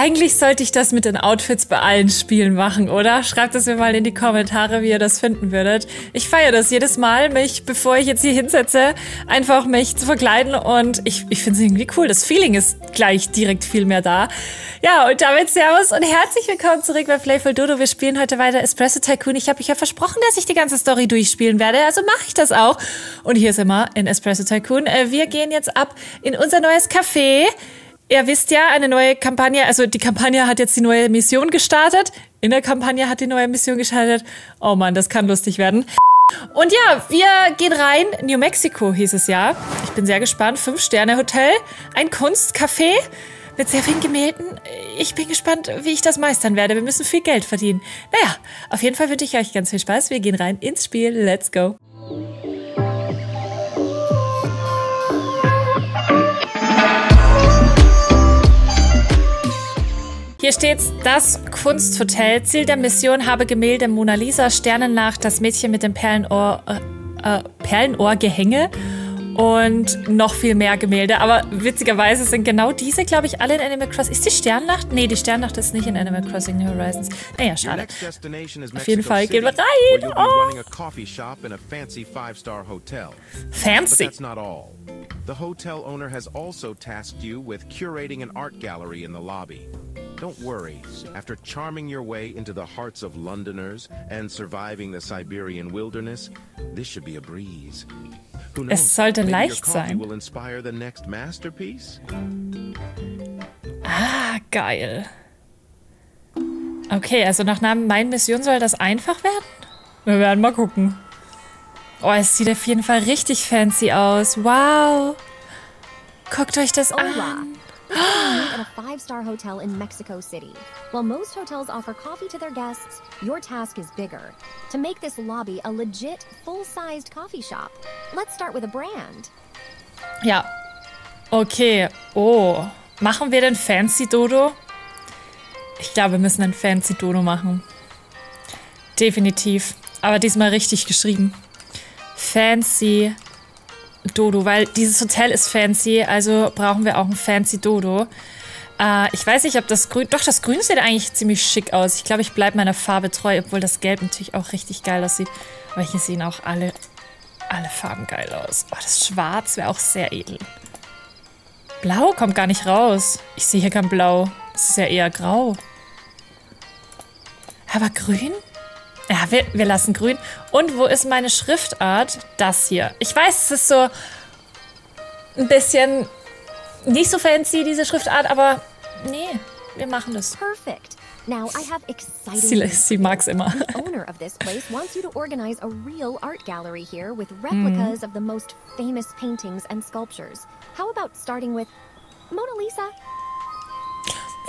Eigentlich sollte ich das mit den Outfits bei allen Spielen machen, oder? Schreibt es mir mal in die Kommentare, wie ihr das finden würdet. Ich feiere das jedes Mal, mich, bevor ich jetzt hier hinsetze, einfach mich zu verkleiden und ich, ich finde es irgendwie cool. Das Feeling ist gleich direkt viel mehr da. Ja, und damit Servus und herzlich willkommen zurück bei Playful Dodo. Wir spielen heute weiter Espresso Tycoon. Ich habe euch ja versprochen, dass ich die ganze Story durchspielen werde, also mache ich das auch. Und hier ist immer in Espresso Tycoon. Äh, wir gehen jetzt ab in unser neues Café. Ihr wisst ja, eine neue Kampagne, also die Kampagne hat jetzt die neue Mission gestartet. In der Kampagne hat die neue Mission gestartet. Oh Mann, das kann lustig werden. Und ja, wir gehen rein. New Mexico hieß es ja. Ich bin sehr gespannt. Fünf-Sterne-Hotel, ein Kunstcafé mit sehr vielen Gemälden. Ich bin gespannt, wie ich das meistern werde. Wir müssen viel Geld verdienen. Naja, auf jeden Fall wünsche ich euch ganz viel Spaß. Wir gehen rein ins Spiel. Let's go. Hier steht's, das Kunsthotel. Ziel der Mission habe Gemälde Mona Lisa, Sternennacht, das Mädchen mit dem Perlenohr, äh, äh, Perlenohrgehänge und noch viel mehr Gemälde. Aber witzigerweise sind genau diese, glaube ich, alle in Animal Crossing. Ist die Sternnacht? Nee, die Sternnacht ist nicht in Animal Crossing New Horizons. Naja, schade. Auf jeden Fall gehen wir rein. Oh. Fancy. The hotel owner has also tasked you with curating an art gallery in the lobby. Don't worry. After charming your way into the hearts of Londoners and surviving the Siberian wilderness, this should be a breeze. Es sollte leicht sein. Ah, geil. Okay, also nach meiner Mission soll das einfach werden? Wir werden mal gucken. Oh, es sieht auf jeden Fall richtig fancy aus. Wow. Guckt euch das an. at a five-star hotel in Mexico City. While most hotels offer coffee to their guests, your task is bigger. To make this lobby a legit, full-sized coffee shop. Let's start with a brand. Ja. Okay. Oh. Machen wir den Fancy Dodo? Ich glaube, wir müssen einen Fancy Dodo machen. Definitiv. Aber diesmal richtig geschrieben. Fancy Dodo, weil dieses Hotel ist fancy, also brauchen wir auch ein fancy Dodo. Äh, ich weiß nicht, ob das Grün... Doch, das Grün sieht eigentlich ziemlich schick aus. Ich glaube, ich bleibe meiner Farbe treu, obwohl das Gelb natürlich auch richtig geil aussieht. Aber hier sehen auch alle, alle Farben geil aus. Oh, das Schwarz wäre auch sehr edel. Blau kommt gar nicht raus. Ich sehe hier kein Blau. Das ist ja eher grau. Aber grün? Ja, wir, wir lassen grün. Und wo ist meine Schriftart? Das hier. Ich weiß, es ist so ein bisschen nicht so fancy, diese Schriftart, aber nee, wir machen das. Perfect. Now I have exciting sie, sie mag's immer. The owner of this place wants you to organize a real art gallery here with replicas mm. of the most famous paintings and sculptures. How about starting with Mona Lisa?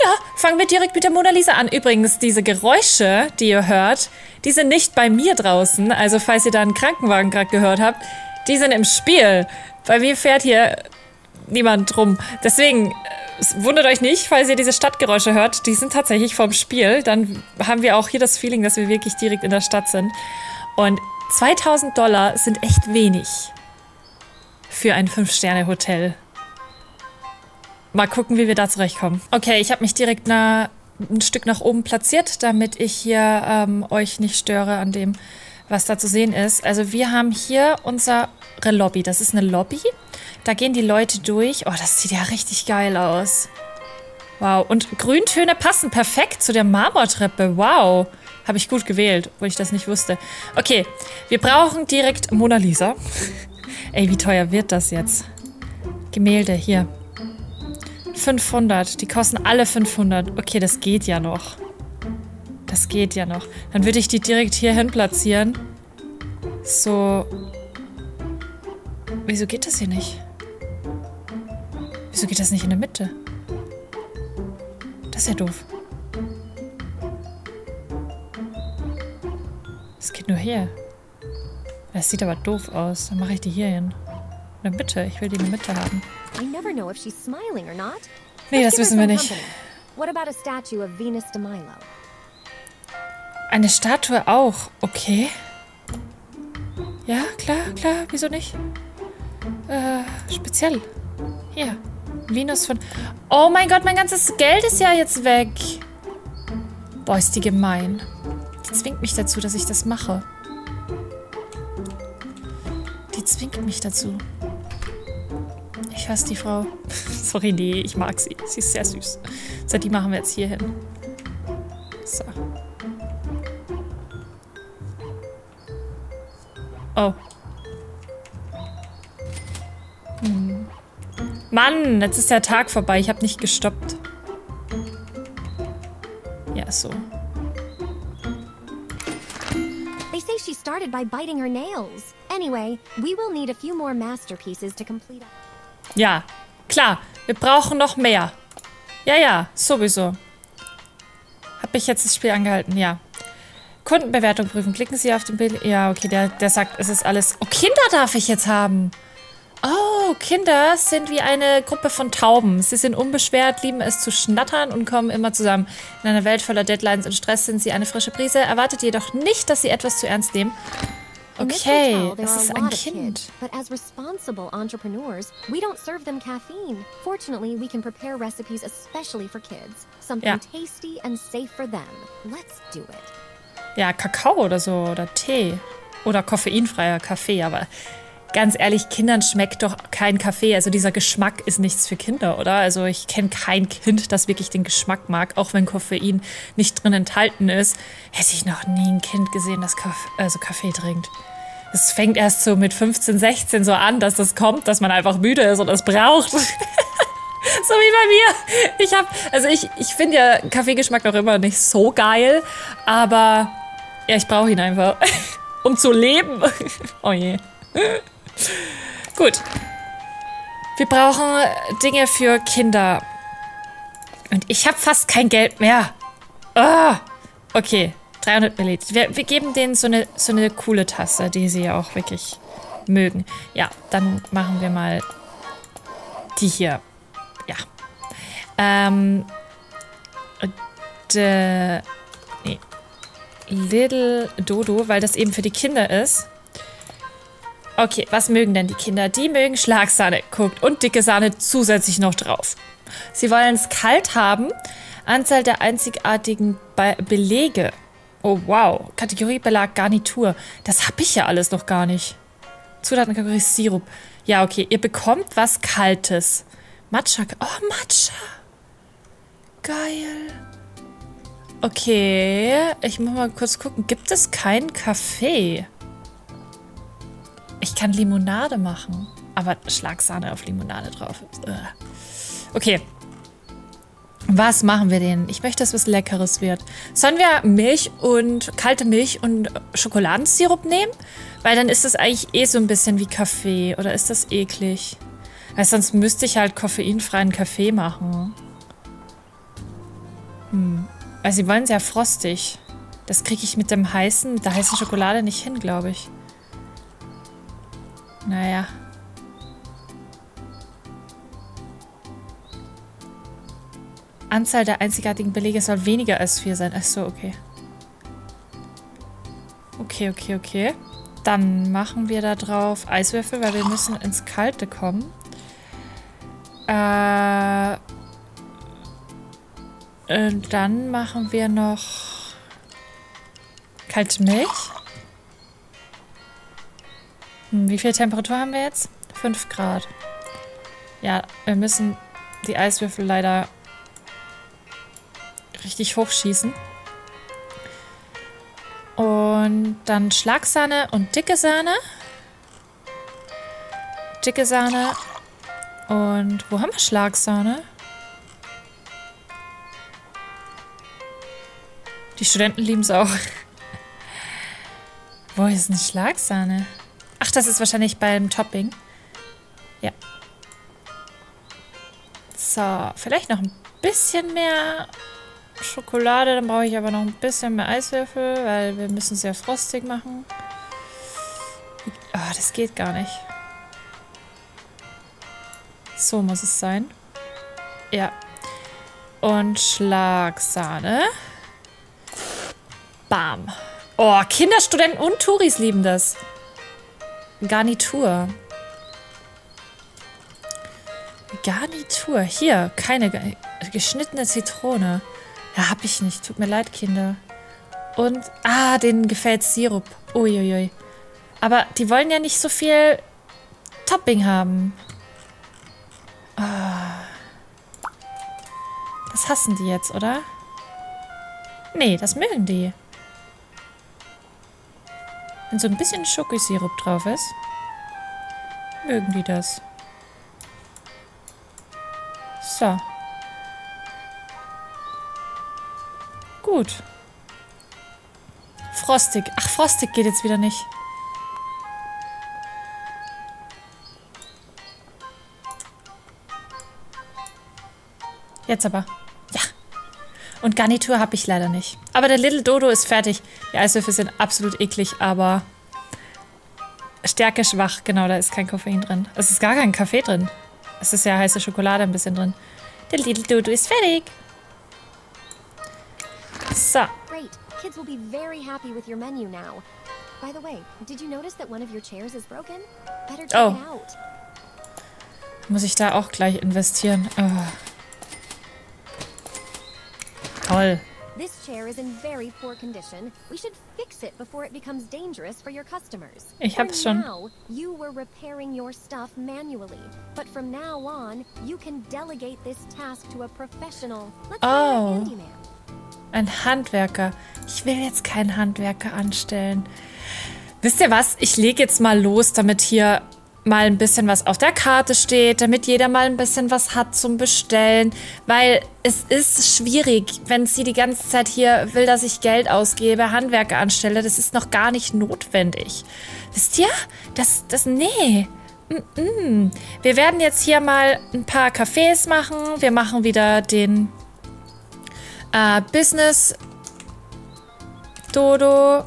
Ja, fangen wir direkt mit der Mona Lisa an. Übrigens, diese Geräusche, die ihr hört, die sind nicht bei mir draußen. Also falls ihr da einen Krankenwagen gerade gehört habt, die sind im Spiel. Bei mir fährt hier niemand rum. Deswegen äh, wundert euch nicht, falls ihr diese Stadtgeräusche hört. Die sind tatsächlich vom Spiel. Dann haben wir auch hier das Feeling, dass wir wirklich direkt in der Stadt sind. Und 2000 Dollar sind echt wenig für ein 5-Sterne-Hotel. Mal gucken, wie wir da zurechtkommen. Okay, ich habe mich direkt na, ein Stück nach oben platziert, damit ich hier ähm, euch nicht störe an dem, was da zu sehen ist. Also wir haben hier unsere Lobby. Das ist eine Lobby. Da gehen die Leute durch. Oh, das sieht ja richtig geil aus. Wow. Und Grüntöne passen perfekt zu der Marmortreppe. Wow. Habe ich gut gewählt, obwohl ich das nicht wusste. Okay, wir brauchen direkt Mona Lisa. Ey, wie teuer wird das jetzt? Gemälde, hier. 500. Die kosten alle 500. Okay, das geht ja noch. Das geht ja noch. Dann würde ich die direkt hier hin platzieren. So. Wieso geht das hier nicht? Wieso geht das nicht in der Mitte? Das ist ja doof. Das geht nur hier. Das sieht aber doof aus. Dann mache ich die hier hin. In der Mitte. Ich will die in der Mitte haben. I never know if she's smiling or not. Nee, das wissen wir nicht. Eine Statue auch, okay. Ja, klar, klar, wieso nicht? Äh, speziell. Hier. Venus von... Oh mein Gott, mein ganzes Geld ist ja jetzt weg. Boah, ist die gemein. Die zwingt mich dazu, dass ich das mache. Die zwingt mich dazu. Ich hasse die Frau. Sorry, nee, ich mag sie. Sie ist sehr süß. So, die machen wir jetzt hier hin. So. Oh. Hm. Mann, jetzt ist der Tag vorbei. Ich habe nicht gestoppt. Ja, so. They say she started by biting her nails. Anyway, we will need a few more masterpieces to complete. Ja, klar. Wir brauchen noch mehr. Ja, ja, sowieso. Habe ich jetzt das Spiel angehalten? Ja. Kundenbewertung prüfen. Klicken Sie auf den Bild. Ja, okay, der, der sagt, es ist alles... Oh, Kinder darf ich jetzt haben. Oh, Kinder sind wie eine Gruppe von Tauben. Sie sind unbeschwert, lieben es zu schnattern und kommen immer zusammen. In einer Welt voller Deadlines und Stress sind sie eine frische Brise, erwartet jedoch nicht, dass sie etwas zu ernst nehmen. Okay, das ist ein Kind. But as responsible entrepreneurs, we don't serve them caffeine. Fortunately, we can prepare recipes especially for kids. Something ja. tasty and safe for them. Let's do it. Ja, Kakao oder so oder Tee oder koffeinfreier Kaffee, aber ganz ehrlich, Kindern schmeckt doch kein Kaffee. Also dieser Geschmack ist nichts für Kinder, oder? Also ich kenne kein Kind, das wirklich den Geschmack mag, auch wenn Koffein nicht drin enthalten ist. Hätte ich noch nie ein Kind gesehen, das Kaff also Kaffee trinkt. Es fängt erst so mit 15, 16 so an, dass das kommt, dass man einfach müde ist und es braucht. so wie bei mir. Ich habe, also ich, ich finde ja Kaffeegeschmack noch immer nicht so geil, aber ja, ich brauche ihn einfach, um zu leben. oh je. Gut. Wir brauchen Dinge für Kinder. Und ich habe fast kein Geld mehr. Oh, okay, 300 Milliliter. Wir, wir, geben denen so eine, so eine coole Tasse, die sie ja auch wirklich mögen. Ja, dann machen wir mal die hier. Ja. Ähm. De, nee. Little Dodo, weil das eben für die Kinder ist. Okay, was mögen denn die Kinder? Die mögen Schlagsahne, guckt, und dicke Sahne zusätzlich noch drauf. Sie wollen es kalt haben. Anzahl der einzigartigen Be Belege. Oh, wow. Kategorie Belag Garnitur. Das habe ich ja alles noch gar nicht. Zutatenkategorie Sirup. Ja, okay. Ihr bekommt was Kaltes. Matcha. Oh, Matcha. Geil. Okay. Ich muss mal kurz gucken. Gibt es keinen Kaffee? Ich kann Limonade machen. Aber Schlagsahne auf Limonade drauf. Okay. Was machen wir denn? Ich möchte, dass was Leckeres wird. Sollen wir Milch und kalte Milch und Schokoladensirup nehmen? Weil dann ist das eigentlich eh so ein bisschen wie Kaffee. Oder ist das eklig? Weil sonst müsste ich halt koffeinfreien Kaffee machen. Hm. Weil sie wollen sehr frostig. Das kriege ich mit dem heißen, der heißen Schokolade nicht hin, glaube ich. Naja. Anzahl der einzigartigen Belege soll weniger als vier sein. Achso, okay. Okay, okay, okay. Dann machen wir da drauf Eiswürfel, weil wir müssen ins Kalte kommen. Äh, und dann machen wir noch kalte Milch. Hm, wie viel Temperatur haben wir jetzt? 5 Grad. Ja, wir müssen die Eiswürfel leider richtig hochschießen. Und dann Schlagsahne und dicke Sahne. Dicke Sahne. Und wo haben wir Schlagsahne? Die Studenten lieben es auch. wo ist denn Schlagsahne? Ach, das ist wahrscheinlich beim Topping. Ja. So, vielleicht noch ein bisschen mehr Schokolade. Dann brauche ich aber noch ein bisschen mehr Eiswürfel, weil wir müssen es ja frostig machen. Oh, das geht gar nicht. So muss es sein. Ja. Und Schlagsahne. Bam. Oh, Kinderstudenten und Touris lieben das. Garnitur. Garnitur. Hier, keine geschnittene Zitrone. Ja, hab ich nicht. Tut mir leid, Kinder. Und, ah, denen gefällt Sirup. Uiuiui. Aber die wollen ja nicht so viel Topping haben. Oh. Das hassen die jetzt, oder? Nee, das mögen die. Wenn so ein bisschen Schokosirup drauf ist, mögen die das. So. Gut. Frostig. Ach, Frostig geht jetzt wieder nicht. Jetzt aber. Ja. Und Garnitur habe ich leider nicht. Aber der Little Dodo ist fertig. Die Eiswürfel sind absolut eklig, aber Stärke schwach. Genau, da ist kein Koffein drin. Es ist gar kein Kaffee drin. Es ist ja heiße Schokolade ein bisschen drin. Der Little Dodo ist fertig. Kids will be very happy with your menu now. By the way, did you notice that one of your chairs is broken? Better check oh. it out. Muss ich da auch gleich investieren? Oh. Toll. This chair is in very poor condition. We should fix it before it becomes dangerous for your customers. Ich hab's schon. Now, you were repairing your stuff manually, but from now on, you can delegate this task to a professional. Let's oh. Ein Handwerker. Ich will jetzt keinen Handwerker anstellen. Wisst ihr was? Ich lege jetzt mal los, damit hier mal ein bisschen was auf der Karte steht, damit jeder mal ein bisschen was hat zum Bestellen, weil es ist schwierig, wenn sie die ganze Zeit hier will, dass ich Geld ausgebe, Handwerker anstelle, das ist noch gar nicht notwendig. Wisst ihr? Das, das, nee. Mm -mm. Wir werden jetzt hier mal ein paar Cafés machen. Wir machen wieder den äh, Business Dodo.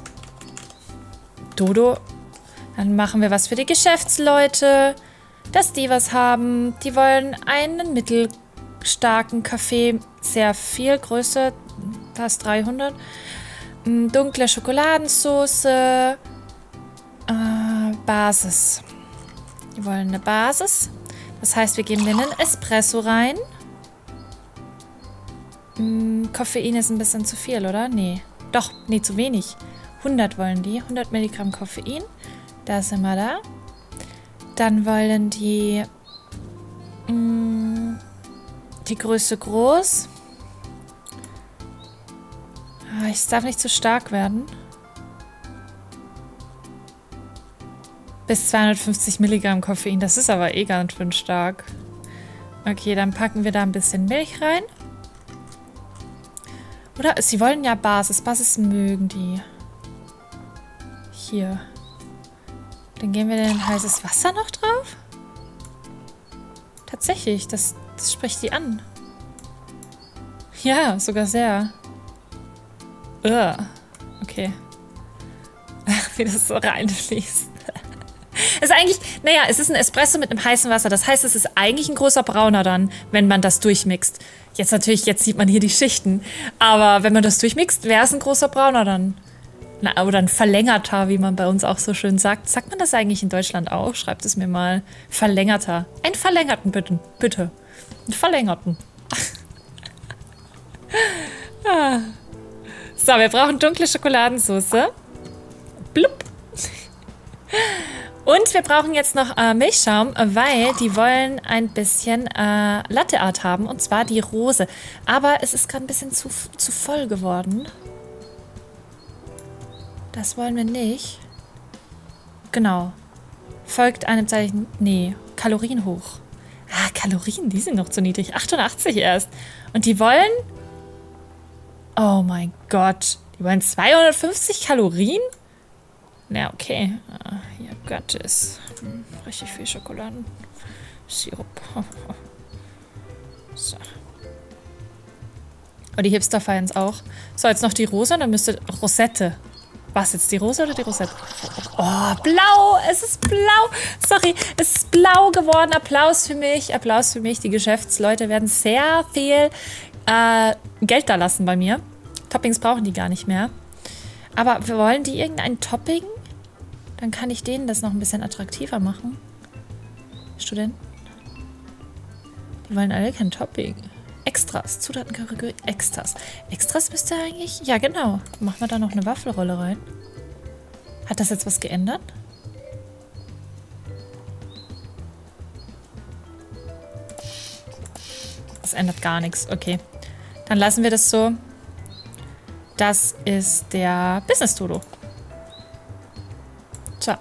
Dodo dann machen wir was für die Geschäftsleute, dass die was haben. Die wollen einen mittelstarken Kaffee, sehr viel größer, fast 300. Mm, dunkle Schokoladensauce. Äh, Basis. Die wollen eine Basis. Das heißt, wir geben denen Espresso rein. Mm, Koffein ist ein bisschen zu viel, oder? Nee. Doch, nee, zu wenig. 100 wollen die. 100 Milligramm Koffein. Da sind wir da. Dann wollen die mh, mm, die Größe groß. Ah, es darf nicht zu stark werden. Bis 250 Milligramm Koffein. Das ist aber eh ganz schön stark. Okay, dann packen wir da ein bisschen Milch rein. Oder? Sie wollen ja Basis. Basis mögen die. Hier. Dann geben wir denn heißes Wasser noch drauf? Tatsächlich, das, das spricht die an. Ja, sogar sehr. Ugh. Okay. Wie das so reinfließt. Ist eigentlich, naja, es ist ein Espresso mit einem heißen Wasser. Das heißt, es ist eigentlich ein großer Brauner dann, wenn man das durchmixt. Jetzt natürlich, jetzt sieht man hier die Schichten. Aber wenn man das durchmixt, wäre es ein großer Brauner dann. Na, oder ein verlängerter, wie man bei uns auch so schön sagt. Sagt man das eigentlich in Deutschland auch? Schreibt es mir mal. Verlängerter. Ein verlängerten, bitte. Bitte. Einen verlängerten. ah. So, wir brauchen dunkle Schokoladensauce. Blub. Und wir brauchen jetzt noch äh, Milchschaum, weil die wollen ein bisschen äh, Latteart haben. Und zwar die Rose. Aber es ist gerade ein bisschen zu, zu voll geworden. Das wollen wir nicht. Genau. Folgt einem Zeichen. Nee, Kalorien hoch. Ah, Kalorien, die sind noch zu niedrig. 88 erst. Und die wollen. Oh mein Gott. Die wollen 250 Kalorien? Na, okay. Ah, hier, Gottes. Hm, richtig viel Schokoladen. Sirup. so. Oh, die Hipster feiern auch. So, jetzt noch die Rosa, dann müsste Rosette. Was jetzt die Rose oder die Rosette? Oh, blau! Es ist blau! Sorry, es ist blau geworden. Applaus für mich. Applaus für mich. Die Geschäftsleute werden sehr viel äh, Geld da lassen bei mir. Toppings brauchen die gar nicht mehr. Aber wir wollen die irgendein Topping? Dann kann ich denen das noch ein bisschen attraktiver machen. Studenten. Wir wollen alle kein Topping. Extras. Zutatenkategorie Extras. Extras müsste eigentlich... Ja, genau. Machen wir da noch eine Waffelrolle rein. Hat das jetzt was geändert? Das ändert gar nichts. Okay. Dann lassen wir das so. Das ist der Business-Todo. So.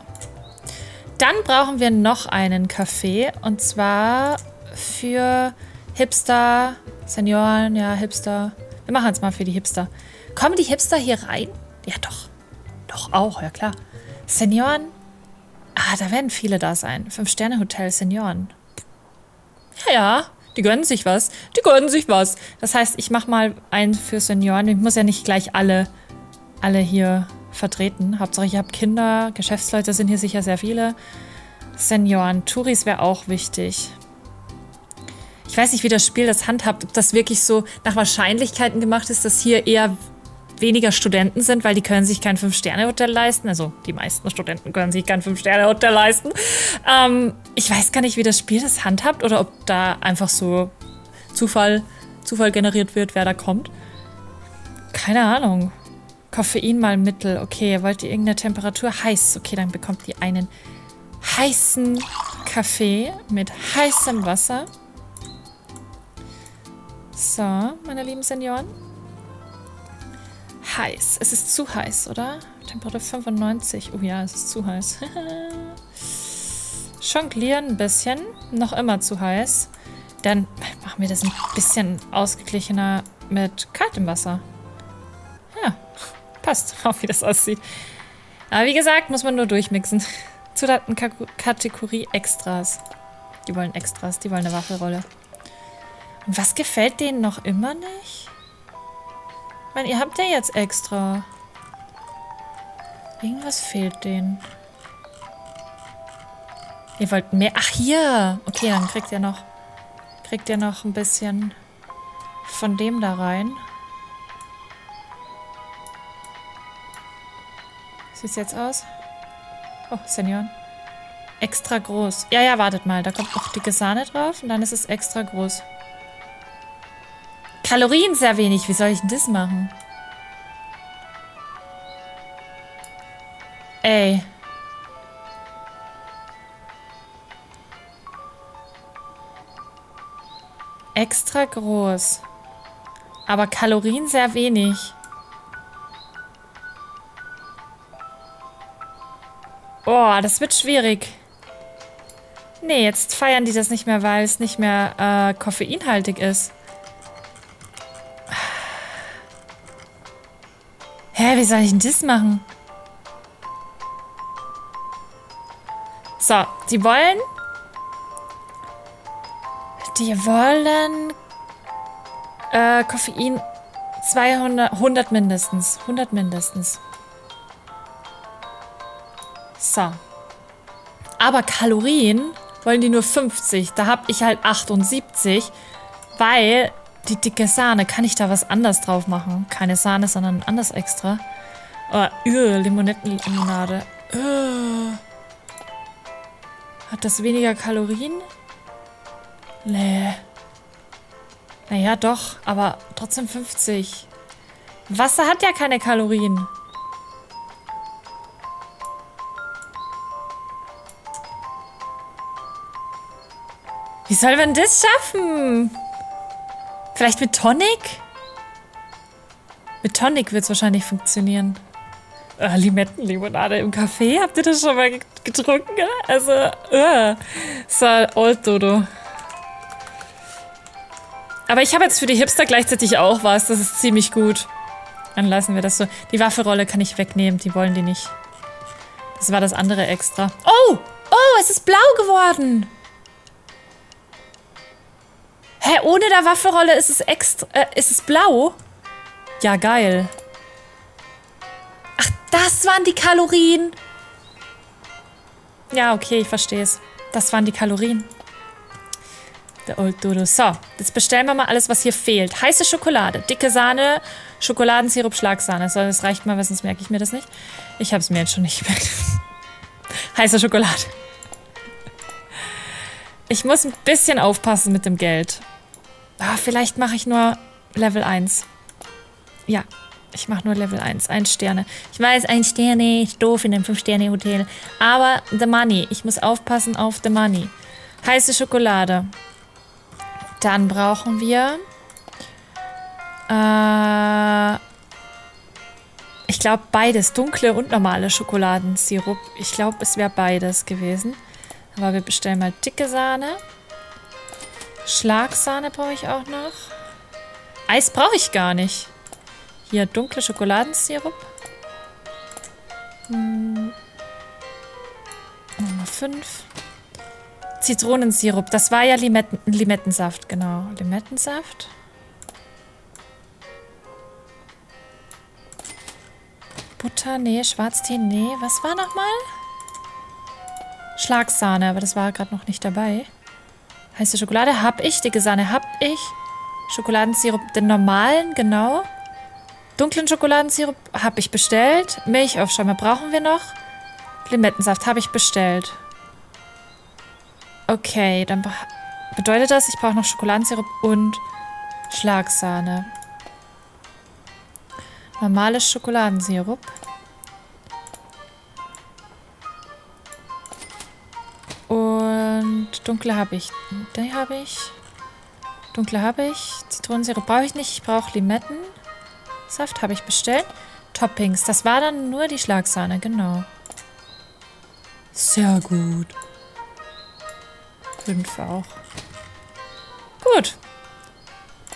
Dann brauchen wir noch einen Kaffee. Und zwar für Hipster, Senioren, ja, Hipster. Wir machen jetzt mal für die Hipster. Kommen die Hipster hier rein? Ja, doch. Doch, auch, ja klar. Senioren? Ah, da werden viele da sein. Fünf-Sterne-Hotel, Senioren. Ja, ja. Die gönnen sich was. Die gönnen sich was. Das heißt, ich mache mal einen für Senioren. Ich muss ja nicht gleich alle, alle hier vertreten. Hauptsache, ich habe Kinder. Geschäftsleute sind hier sicher sehr viele. Senioren. Touris wäre auch wichtig. Ich weiß nicht, wie das Spiel das handhabt. Ob das wirklich so nach Wahrscheinlichkeiten gemacht ist, dass hier eher weniger Studenten sind, weil die können sich kein Fünf-Sterne-Hotel leisten. Also die meisten Studenten können sich kein Fünf-Sterne-Hotel leisten. Ähm, ich weiß gar nicht, wie das Spiel das handhabt oder ob da einfach so Zufall, Zufall generiert wird, wer da kommt. Keine Ahnung. Koffein mal Mittel. Okay, wollt ihr irgendeine Temperatur? Heiß. Okay, dann bekommt ihr einen heißen Kaffee mit heißem Wasser. So, meine lieben Senioren heiß. Es ist zu heiß, oder? Temperatur 95. Oh ja, es ist zu heiß. Jonglieren ein bisschen. Noch immer zu heiß. Dann machen wir das ein bisschen ausgeglichener mit kaltem Wasser. Ja, passt, auch wie das aussieht. Aber wie gesagt, muss man nur durchmixen. Zutatenkategorie Extras. Die wollen Extras, die wollen eine Waffelrolle. Und was gefällt denen noch immer nicht? Ich meine, ihr habt ja jetzt extra. Irgendwas fehlt denen. Ihr wollt mehr... Ach, hier! Okay, dann kriegt ihr noch... Kriegt ihr noch ein bisschen von dem da rein. Sieht's jetzt aus? Oh, Senior. Extra groß. Ja, ja, wartet mal. Da kommt noch dicke Sahne drauf und dann ist es extra groß. Kalorien sehr wenig. Wie soll ich denn das machen? Ey. Extra groß. Aber Kalorien sehr wenig. Oh, das wird schwierig. Nee, jetzt feiern die das nicht mehr, weil es nicht mehr äh, koffeinhaltig ist. Hä, wie soll ich denn das machen? So, die wollen... Die wollen... Äh, Koffein 200... 100 mindestens. 100 mindestens. So. Aber Kalorien wollen die nur 50. Da habe ich halt 78, weil die dicke Sahne. Kann ich da was anders drauf machen? Keine Sahne, sondern anders extra. Oh, öh, Limonettenlimonade. Hat das weniger Kalorien? Nee. Naja, doch, aber trotzdem 50. Wasser hat ja keine Kalorien. Wie soll man das schaffen? Vielleicht mit Tonic? Mit Tonic wird es wahrscheinlich funktionieren. Äh, Limettenlimonade im Café, habt ihr das schon mal getrunken? Also, äh, so old Dodo. Aber ich habe jetzt für die Hipster gleichzeitig auch was. Das ist ziemlich gut. Dann lassen wir das so. Die Waffelrolle kann ich wegnehmen. Die wollen die nicht. Das war das andere extra. Oh! Oh, es ist blau geworden! Hä, ohne der Waffelrolle ist es extra, äh, ist es blau? Ja, geil. Ach, das waren die Kalorien. Ja, okay, ich verstehe es. Das waren die Kalorien. Der Old Dodo. So, jetzt bestellen wir mal alles, was hier fehlt. Heiße Schokolade, dicke Sahne, Schokoladensirup, Schlagsahne. So, das reicht mal, sonst merke ich mir das nicht. Ich habe es mir jetzt schon nicht gemerkt. Heiße Schokolade. Ich muss ein bisschen aufpassen mit dem Geld. Ah, vielleicht mache ich nur Level 1. Ja, ich mache nur Level 1. Ein Sterne. Ich weiß, ein Sterne ist doof in einem 5-Sterne-Hotel. Aber the money. Ich muss aufpassen auf the money. Heiße Schokolade. Dann brauchen wir... Äh, ich glaube beides. Dunkle und normale Schokoladensirup. Ich glaube, es wäre beides gewesen. Aber wir bestellen mal dicke Sahne. Schlagsahne brauche ich auch noch. Eis brauche ich gar nicht. Hier, dunkle Schokoladensirup. Hm. Nummer 5. Zitronensirup. Das war ja Limetten, Limettensaft, genau. Limettensaft. Butter, nee. Schwarztee, nee. Was war nochmal? Schlagsahne, aber das war gerade noch nicht dabei. Heiße Schokolade habe ich. Dicke Sahne habe ich. Schokoladensirup, den normalen, genau. Dunklen Schokoladensirup habe ich bestellt. Milchaufschäumer brauchen wir noch. Limettensaft habe ich bestellt. Okay, dann bedeutet das, ich brauche noch Schokoladensirup und Schlagsahne. Normales Schokoladensirup. Dunkle habe ich. Die habe ich. Dunkle habe ich. Zitronensirup brauche ich nicht. Ich brauche Limetten. Saft habe ich bestellt. Toppings. Das war dann nur die Schlagsahne, genau. Sehr gut. Fünf auch. Gut.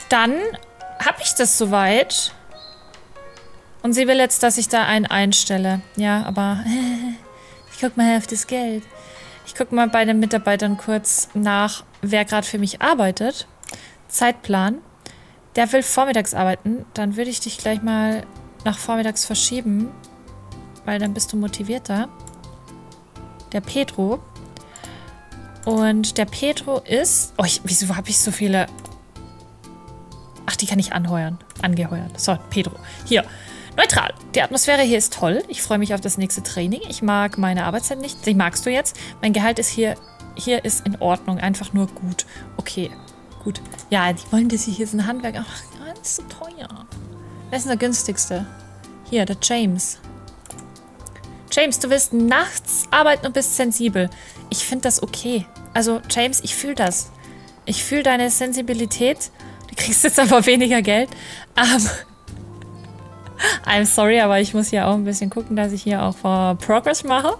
Dann habe ich das soweit. Und sie will jetzt, dass ich da einen einstelle. Ja, aber ich guck mal auf das Geld. Ich guck mal bei den Mitarbeitern kurz nach, wer gerade für mich arbeitet. Zeitplan. Der will vormittags arbeiten. Dann würde ich dich gleich mal nach vormittags verschieben. Weil dann bist du motivierter. Der Pedro. Und der Pedro ist... Oh, ich, wieso habe ich so viele... Ach, die kann ich anheuern. Angeheuert. So, Pedro. Hier. Neutral. Die Atmosphäre hier ist toll. Ich freue mich auf das nächste Training. Ich mag meine Arbeitszeit nicht. Die magst du jetzt. Mein Gehalt ist hier... Hier ist in Ordnung. Einfach nur gut. Okay. Gut. Ja, die wollen, dass ich hier so ein Handwerk... Ach, ist so teuer. Wer ist denn der günstigste? Hier, der James. James, du willst nachts arbeiten und bist sensibel. Ich finde das okay. Also, James, ich fühle das. Ich fühle deine Sensibilität. Du kriegst jetzt aber weniger Geld. Um, I'm sorry, aber ich muss hier auch ein bisschen gucken, dass ich hier auch Progress mache.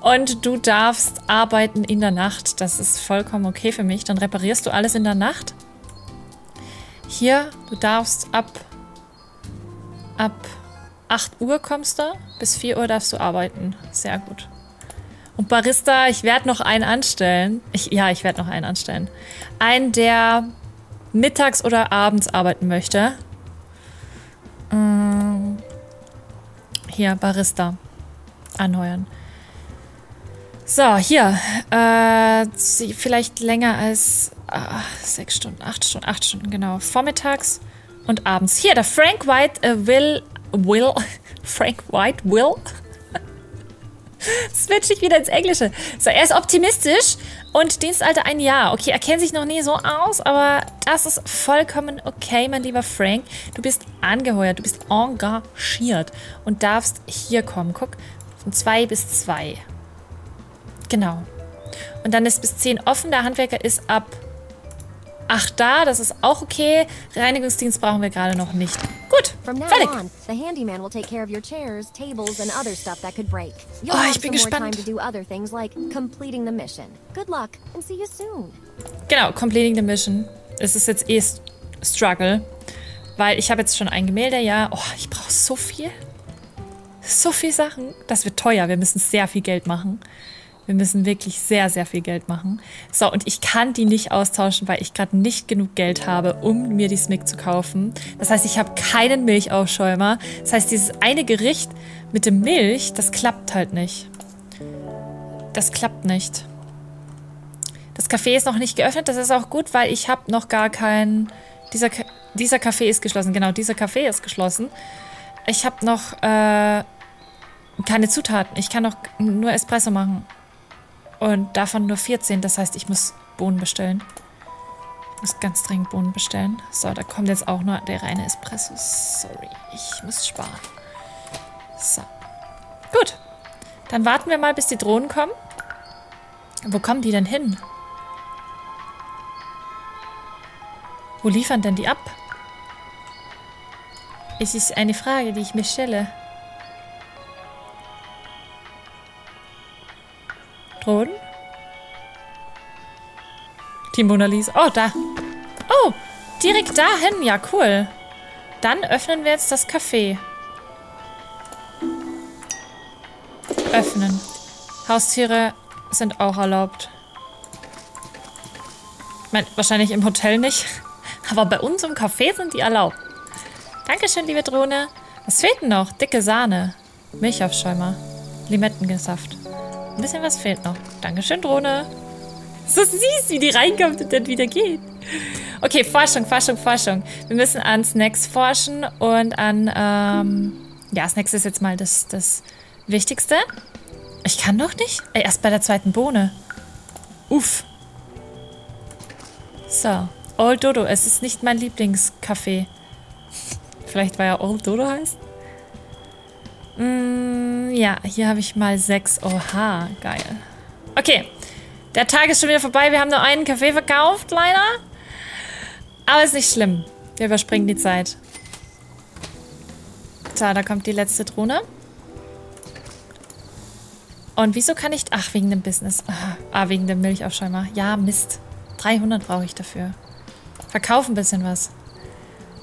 Und du darfst arbeiten in der Nacht. Das ist vollkommen okay für mich. Dann reparierst du alles in der Nacht. Hier, du darfst ab, ab 8 Uhr kommst du. Bis 4 Uhr darfst du arbeiten. Sehr gut. Und Barista, ich werde noch einen anstellen. Ich, ja, ich werde noch einen anstellen. Einen, der mittags oder abends arbeiten möchte. Hier, Barista. Anheuern. So, hier. Äh, vielleicht länger als äh, sechs Stunden, acht Stunden, acht Stunden, genau. Vormittags und abends. Hier, der Frank White äh, will, will, Frank White will. Switch ich wieder ins Englische. So, er ist optimistisch und Dienstalter ein Jahr. Okay, er kennt sich noch nie so aus, aber das ist vollkommen okay, mein lieber Frank. Du bist angeheuert, du bist engagiert und darfst hier kommen. Guck, von zwei bis zwei. Genau. Und dann ist bis 10 offen. Der Handwerker ist ab 8 da. Das ist auch okay. Reinigungsdienst brauchen wir gerade noch nicht. Gut, fertig. oh, ich bin gespannt. Genau, completing the mission. Es ist jetzt eh Struggle. Weil ich habe jetzt schon ein Gemälde, ja. Oh, ich brauche so viel. So viel Sachen. Das wird teuer. Wir müssen sehr viel Geld machen. Wir müssen wirklich sehr, sehr viel Geld machen. So, und ich kann die nicht austauschen, weil ich gerade nicht genug Geld habe, um mir die Smick zu kaufen. Das heißt, ich habe keinen Milchaufschäumer. Das heißt, dieses eine Gericht mit dem Milch, das klappt halt nicht. Das klappt nicht. Das Café ist noch nicht geöffnet. Das ist auch gut, weil ich habe noch gar keinen... Dieser, dieser Café ist geschlossen. Genau, dieser Café ist geschlossen. Ich habe noch äh, keine Zutaten. Ich kann noch nur Espresso machen. Und davon nur 14. Das heißt, ich muss Bohnen bestellen. Ich muss ganz dringend Bohnen bestellen. So, da kommt jetzt auch nur der reine Espresso. Sorry, ich muss sparen. So. Gut. Dann warten wir mal, bis die Drohnen kommen. Wo kommen die denn hin? Wo liefern denn die ab? Es ist eine Frage, die ich mir stelle. Drohnen? Die Mona Lisa. Oh, da. Oh, direkt dahin. Ja, cool. Dann öffnen wir jetzt das Café. Öffnen. Haustiere sind auch erlaubt. Ich meine, wahrscheinlich im Hotel nicht. Aber bei uns im Café sind die erlaubt. Dankeschön, liebe Drohne. Was fehlt denn noch? Dicke Sahne. Milchaufschäumer. Limettengesaft. Ein bisschen was fehlt noch. Dankeschön, Drohne. So süß, wie die reinkommt und dann wieder geht. Okay, Forschung, Forschung, Forschung. Wir müssen an Snacks forschen und an, ähm, ja, Snacks ist jetzt mal das, das Wichtigste. Ich kann doch nicht. Ey, erst bei der zweiten Bohne. Uff. So. Old Dodo. Es ist nicht mein Lieblingscafé. Vielleicht, weil er Old Dodo heißt? Mm, ja, hier habe ich mal sechs. Oha, geil. Okay. Der Tag ist schon wieder vorbei. Wir haben nur einen Kaffee verkauft, leider. Aber ist nicht schlimm. Wir überspringen die Zeit. So, da kommt die letzte Drohne. Und wieso kann ich... Ach, wegen dem Business. Ah, wegen dem Milchaufschäumer. Ja, Mist. 300 brauche ich dafür. Verkauf ein bisschen was.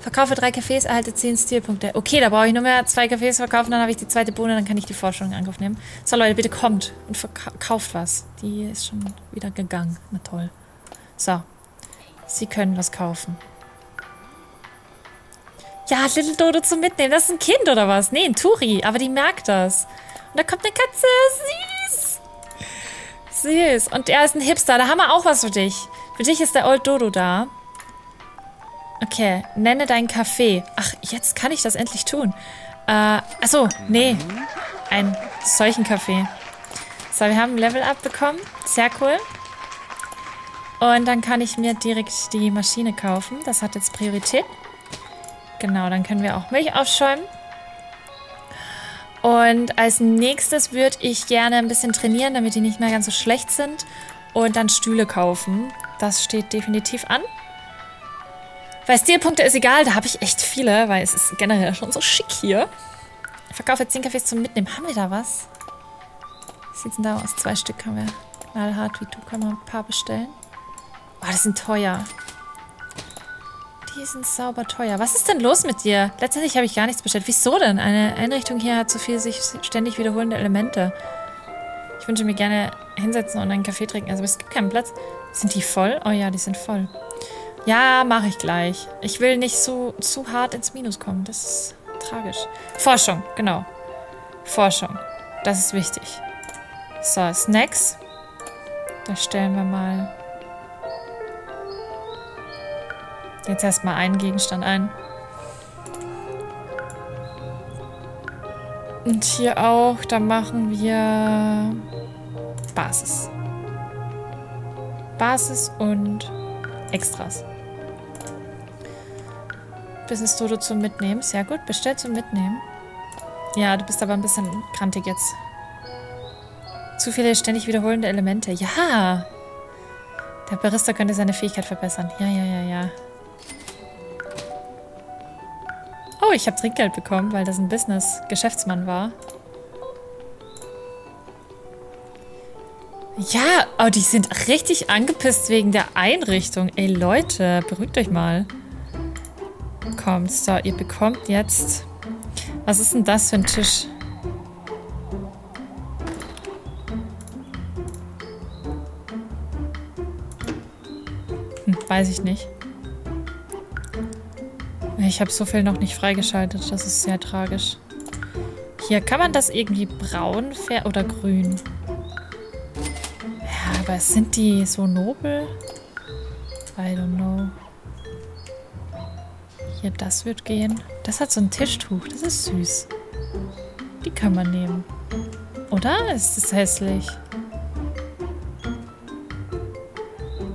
Verkaufe drei Cafés, erhalte 10 Stilpunkte. Okay, da brauche ich nur mehr zwei Cafés verkaufen, dann habe ich die zweite Bohne, dann kann ich die Forschung in Angriff nehmen. So, Leute, bitte kommt und verkauft was. Die ist schon wieder gegangen. Na toll. So. Sie können was kaufen. Ja, Little Dodo zum Mitnehmen. Das ist ein Kind oder was? Nee, ein Turi. Aber die merkt das. Und da kommt eine Katze. Süß. Süß. Und er ist ein Hipster. Da haben wir auch was für dich. Für dich ist der Old Dodo da. Okay, nenne deinen Kaffee. Ach, jetzt kann ich das endlich tun. Äh, achso, nee. Ein solchen Kaffee. So, wir haben ein Level-Up bekommen. Sehr cool. Und dann kann ich mir direkt die Maschine kaufen. Das hat jetzt Priorität. Genau, dann können wir auch Milch aufschäumen. Und als nächstes würde ich gerne ein bisschen trainieren, damit die nicht mehr ganz so schlecht sind. Und dann Stühle kaufen. Das steht definitiv an. Weil Stilpunkte ist egal, da habe ich echt viele, weil es ist generell schon so schick hier. Ich verkaufe 10 Kaffees zum Mitnehmen. Haben wir da was? Wie sieht denn da aus? Zwei Stück haben wir. Knallhart wie du, kann man ein paar bestellen. Oh, das sind teuer. Die sind sauber teuer. Was ist denn los mit dir? Letztendlich habe ich gar nichts bestellt. Wieso denn? Eine Einrichtung hier hat so viel sich ständig wiederholende Elemente. Ich wünsche mir gerne hinsetzen und einen Kaffee trinken. Also es gibt keinen Platz. Sind die voll? Oh ja, die sind voll. Ja, mache ich gleich. Ich will nicht so zu hart ins Minus kommen. Das ist tragisch. Forschung, genau. Forschung. Das ist wichtig. So, Snacks. Da stellen wir mal jetzt erstmal einen Gegenstand ein. Und hier auch, da machen wir Basis. Basis und Extras. Business Dodo zum Mitnehmen. Sehr gut. Bestellt zum Mitnehmen. Ja, du bist aber ein bisschen krantig jetzt. Zu viele ständig wiederholende Elemente. Ja! Der Barista könnte seine Fähigkeit verbessern. Ja, ja, ja, ja. Oh, ich habe Trinkgeld bekommen, weil das ein Business-Geschäftsmann war. Ja, oh, die sind richtig angepisst wegen der Einrichtung. Ey, Leute, beruhigt euch mal bekommt. So, ihr bekommt jetzt... Was ist denn das für ein Tisch? Hm, weiß ich nicht. Ich habe so viel noch nicht freigeschaltet. Das ist sehr tragisch. Hier kann man das irgendwie braun oder grün. Ja, aber sind die so nobel? I don't know. Hier, das wird gehen. Das hat so ein Tischtuch. Das ist süß. Die kann man nehmen. Oder? Ist das hässlich?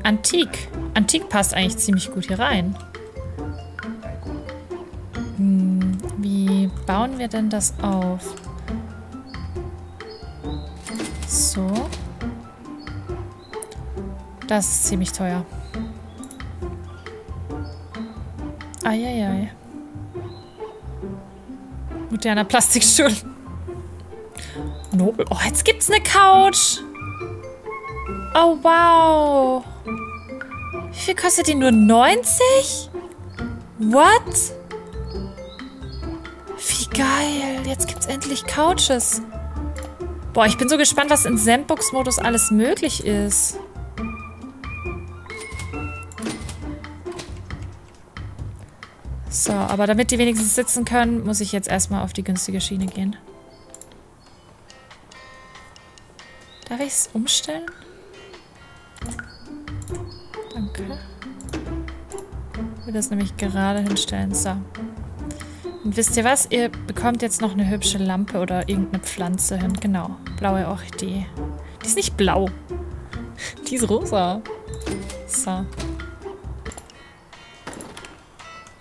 Antik. Antik passt eigentlich ziemlich gut hier rein. Hm, wie bauen wir denn das auf? So. Das ist ziemlich teuer. Eieiei. Moderner Plastikstuhl. Nobel. Oh, jetzt gibt's eine Couch. Oh, wow. Wie viel kostet die? Nur 90? What? Wie geil. Jetzt gibt's endlich Couches. Boah, ich bin so gespannt, was in Sandbox-Modus alles möglich ist. So, aber damit die wenigstens sitzen können, muss ich jetzt erstmal auf die günstige Schiene gehen. Darf ich es umstellen? Danke. Ich will das nämlich gerade hinstellen. So. Und wisst ihr was? Ihr bekommt jetzt noch eine hübsche Lampe oder irgendeine Pflanze hin. Genau. Blaue Orchidee. Die ist nicht blau. Die ist rosa. So.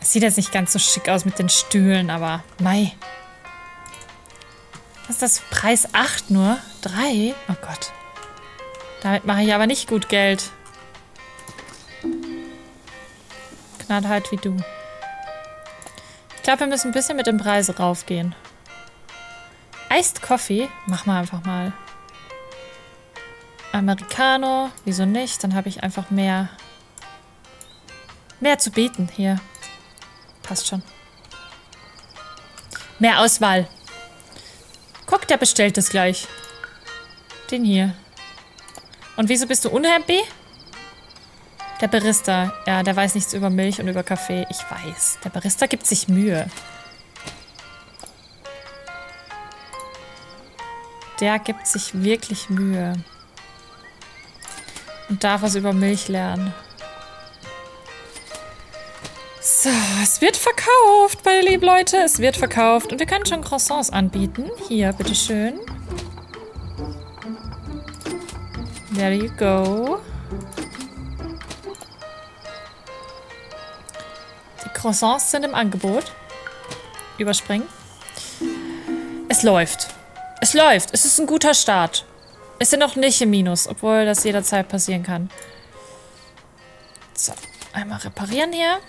Sieht jetzt nicht ganz so schick aus mit den Stühlen, aber Mai. Was ist das? Preis 8 nur? 3? Oh Gott. Damit mache ich aber nicht gut Geld. Knallhart wie du. Ich glaube, wir müssen ein bisschen mit dem Preis raufgehen. Iced Coffee? Machen wir einfach mal. Americano. Wieso nicht? Dann habe ich einfach mehr... Mehr zu bieten hier. Passt schon. Mehr Auswahl. Guck, der bestellt es gleich. Den hier. Und wieso bist du unhappy? Der Barista. Ja, der weiß nichts über Milch und über Kaffee. Ich weiß. Der Barista gibt sich Mühe. Der gibt sich wirklich Mühe. Und darf was über Milch lernen. So, es wird verkauft, meine lieben Leute. Es wird verkauft. Und wir können schon Croissants anbieten. Hier, bitteschön. There you go. Die Croissants sind im Angebot. Überspringen. Es läuft. Es läuft. Es ist ein guter Start. Es sind noch nicht im Minus, obwohl das jederzeit passieren kann. So, einmal reparieren hier.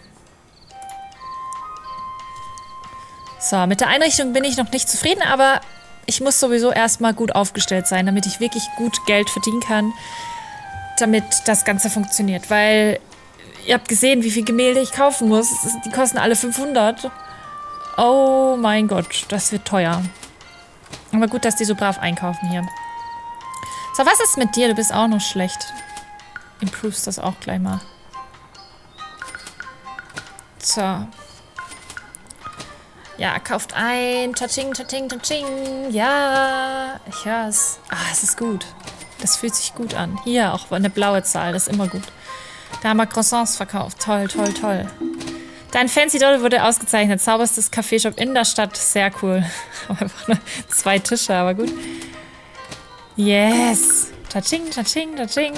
So, mit der Einrichtung bin ich noch nicht zufrieden, aber ich muss sowieso erstmal gut aufgestellt sein, damit ich wirklich gut Geld verdienen kann, damit das Ganze funktioniert. Weil ihr habt gesehen, wie viel Gemälde ich kaufen muss. Die kosten alle 500. Oh mein Gott, das wird teuer. Aber gut, dass die so brav einkaufen hier. So, was ist mit dir? Du bist auch noch schlecht. Improvest das auch gleich mal. So. Ja, kauft ein. Taching, taching, taching. Ja, ich höre es. Ah, es ist gut. Das fühlt sich gut an. Hier, auch eine blaue Zahl, das ist immer gut. Da haben wir Croissants verkauft. Toll, toll, toll. Dein Fancy Doll wurde ausgezeichnet. Zauberstes Kaffeeshop in der Stadt. Sehr cool. Einfach nur zwei Tische, aber gut. Yes. Taching, taching, taching.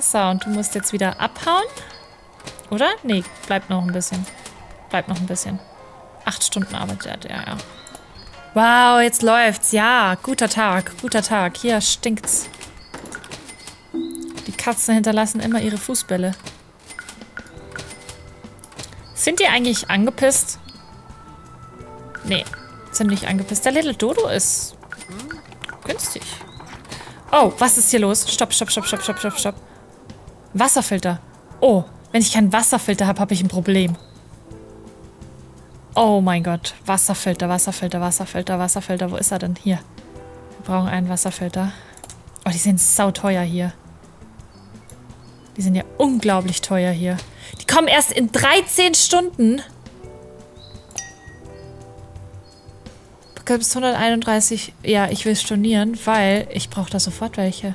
So, und du musst jetzt wieder abhauen. Oder? Nee, bleibt noch ein bisschen. Bleibt noch ein bisschen. Acht Stunden arbeitet er, ja. Wow, jetzt läuft's. Ja, guter Tag, guter Tag. Hier stinkt's. Die Katzen hinterlassen immer ihre Fußbälle. Sind die eigentlich angepisst? Nee, sind nicht angepisst. Der Little Dodo ist günstig. Oh, was ist hier los? Stopp, stopp, stopp, stopp, stopp, stopp, stopp. Wasserfilter. Oh, wenn ich keinen Wasserfilter habe, habe ich ein Problem. Oh mein Gott. Wasserfilter, Wasserfilter, Wasserfilter, Wasserfilter. Wo ist er denn? Hier. Wir brauchen einen Wasserfilter. Oh, die sind sauteuer hier. Die sind ja unglaublich teuer hier. Die kommen erst in 13 Stunden. Bis 131. Ja, ich will stornieren, weil ich brauche da sofort welche.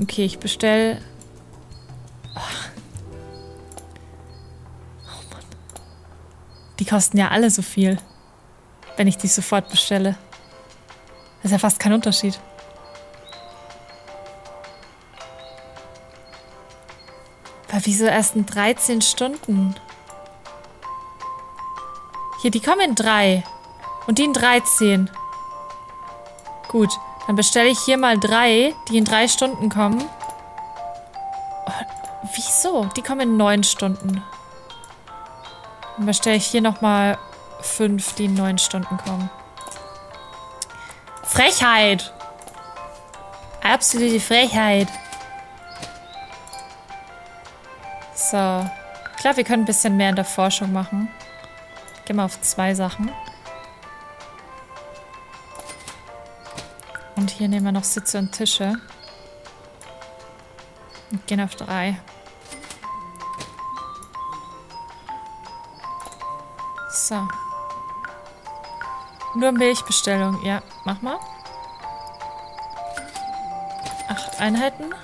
Okay, ich bestelle Die kosten ja alle so viel. Wenn ich die sofort bestelle. Das ist ja fast kein Unterschied. Aber wieso erst in 13 Stunden? Hier, die kommen in drei. Und die in 13. Gut, dann bestelle ich hier mal drei, die in drei Stunden kommen. Oh, wieso? Die kommen in neun Stunden. Dann bestelle ich hier nochmal fünf, die in neun Stunden kommen. Frechheit! Absolute Frechheit. So. Glaube, wir können ein bisschen mehr in der Forschung machen. Gehen wir auf zwei Sachen. Und hier nehmen wir noch Sitze und Tische. Und gehen auf drei. So. Nur Milchbestellung. Ja, mach mal. Acht Einheiten.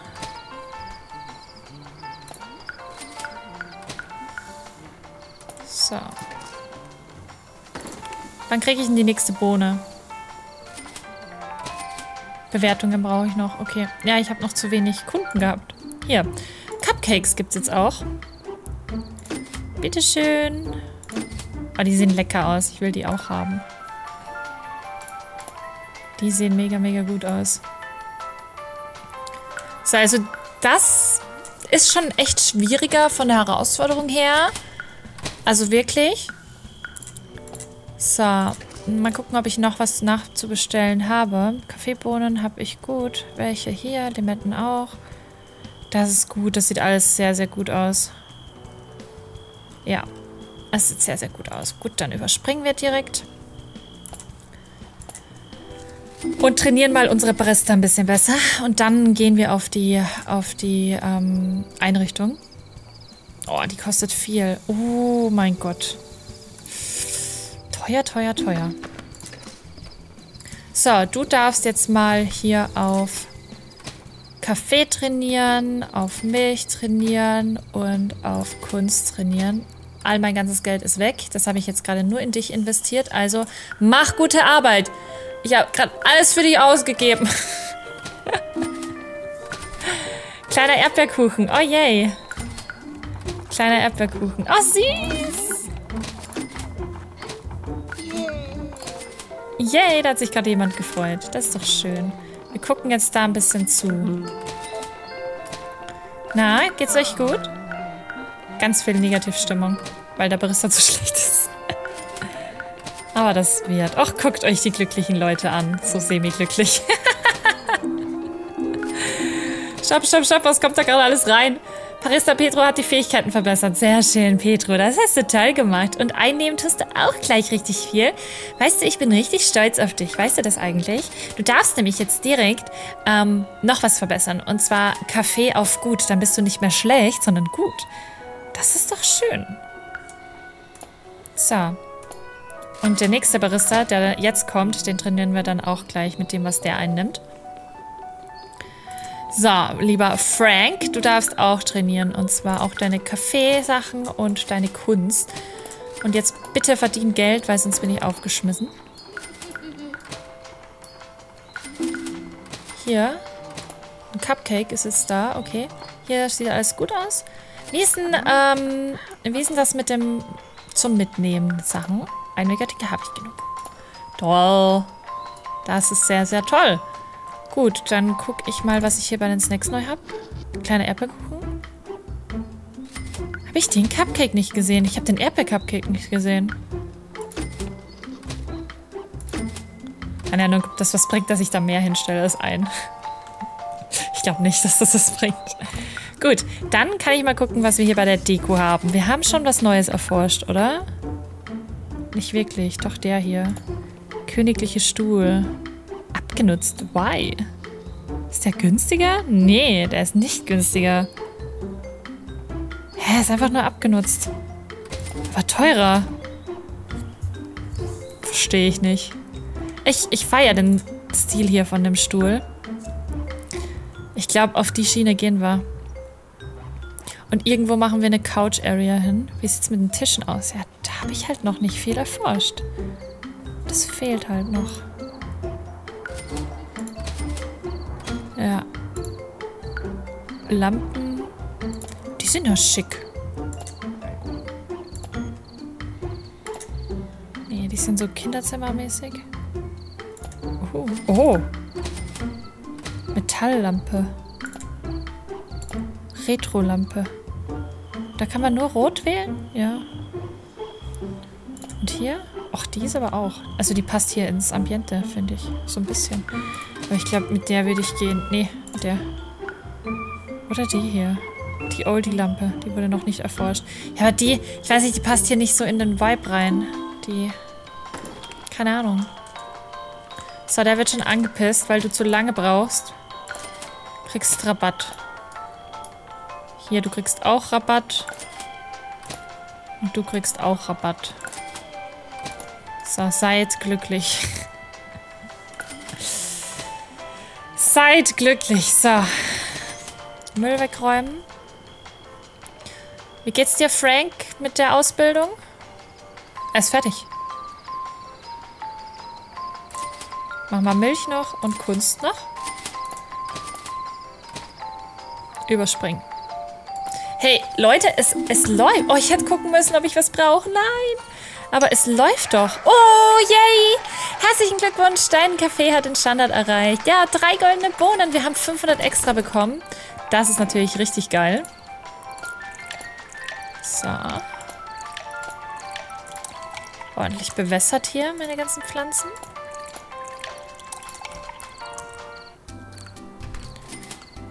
So. Wann kriege ich denn die nächste Bohne? Bewertungen brauche ich noch. Okay. Ja, ich habe noch zu wenig Kunden gehabt. Hier. Cupcakes gibt es jetzt auch. Bitteschön. Oh, die sehen lecker aus. Ich will die auch haben. Die sehen mega, mega gut aus. So, also das ist schon echt schwieriger von der Herausforderung her. Also wirklich. So, mal gucken, ob ich noch was nachzubestellen habe. Kaffeebohnen habe ich gut. Welche hier? Limetten auch. Das ist gut. Das sieht alles sehr, sehr gut aus. Ja, es sieht sehr, sehr gut aus. Gut, dann überspringen wir direkt. Und trainieren mal unsere Barista ein bisschen besser. Und dann gehen wir auf die, auf die ähm, Einrichtung. Oh, die kostet viel. Oh mein Gott. Teuer, teuer, teuer. So, du darfst jetzt mal hier auf Kaffee trainieren, auf Milch trainieren und auf Kunst trainieren. All mein ganzes Geld ist weg. Das habe ich jetzt gerade nur in dich investiert. Also mach gute Arbeit. Ich habe gerade alles für dich ausgegeben. Kleiner Erdbeerkuchen. Oh yay. Kleiner Erdbeerkuchen. Oh süß. Yay, da hat sich gerade jemand gefreut. Das ist doch schön. Wir gucken jetzt da ein bisschen zu. Na, geht's euch gut? Ganz viel Negativstimmung, weil der Barista zu schlecht ist. Aber das wird. Och, guckt euch die glücklichen Leute an. So semi-glücklich. stopp, stopp, stopp. Was kommt da gerade alles rein? Parista Petro hat die Fähigkeiten verbessert. Sehr schön, Petro. Das hast du toll gemacht. Und einnehmen tust du auch gleich richtig viel. Weißt du, ich bin richtig stolz auf dich. Weißt du das eigentlich? Du darfst nämlich jetzt direkt ähm, noch was verbessern. Und zwar Kaffee auf gut. Dann bist du nicht mehr schlecht, sondern gut. Das ist doch schön. So. Und der nächste Barista, der jetzt kommt, den trainieren wir dann auch gleich mit dem, was der einnimmt. So, lieber Frank, du darfst auch trainieren. Und zwar auch deine Kaffeesachen und deine Kunst. Und jetzt bitte verdien Geld, weil sonst bin ich aufgeschmissen. Hier. Ein Cupcake ist jetzt da, okay. Hier sieht alles gut aus. Wie ist denn, ähm, wie ist denn das mit dem zum Mitnehmen Sachen? Ein Megaticket habe ich genug. Toll. Das ist sehr, sehr toll. Gut, dann gucke ich mal, was ich hier bei den Snacks neu habe. Kleiner Erdbeerkuchen. Habe ich den Cupcake nicht gesehen? Ich habe den Erdbeer-Cupcake nicht gesehen. Keine Ahnung, ob das was bringt, dass ich da mehr hinstelle als ein. Ich glaube nicht, dass das was bringt. Gut, dann kann ich mal gucken, was wir hier bei der Deko haben. Wir haben schon was Neues erforscht, oder? Nicht wirklich. Doch der hier. Königliche Stuhl. Abgenutzt. Why? Ist der günstiger? Nee, der ist nicht günstiger. Hä, ist einfach nur abgenutzt. Aber teurer. Verstehe ich nicht. Ich, ich feiere den Stil hier von dem Stuhl. Ich glaube, auf die Schiene gehen wir. Und irgendwo machen wir eine Couch-Area hin. Wie sieht es mit den Tischen aus? Ja, da habe ich halt noch nicht viel erforscht. Das fehlt halt noch. Ja. Lampen. Die sind ja schick. Nee, die sind so kinderzimmermäßig. Oh. oh. Metalllampe. Retrolampe. Da kann man nur rot wählen? Ja. Und hier? Ach, die ist aber auch. Also die passt hier ins Ambiente, finde ich. So ein bisschen. Aber ich glaube, mit der würde ich gehen. Nee, mit der. Oder die hier. Die Oldie-Lampe. Die wurde noch nicht erforscht. Ja, aber die, ich weiß nicht, die passt hier nicht so in den Vibe rein. Die. Keine Ahnung. So, der wird schon angepisst, weil du zu lange brauchst. Kriegst Rabatt. Hier, du kriegst auch Rabatt. Und du kriegst auch Rabatt. So, seid glücklich. seid glücklich. So. Müll wegräumen. Wie geht's dir, Frank, mit der Ausbildung? Er ist fertig. Mach mal Milch noch und Kunst noch. Überspringen. Hey, Leute, es, es läuft. Oh, ich hätte gucken müssen, ob ich was brauche. Nein. Aber es läuft doch. Oh, yay! Herzlichen Glückwunsch, dein Café hat den Standard erreicht. Ja, drei goldene Bohnen. Wir haben 500 extra bekommen. Das ist natürlich richtig geil. So. Ordentlich bewässert hier, meine ganzen Pflanzen.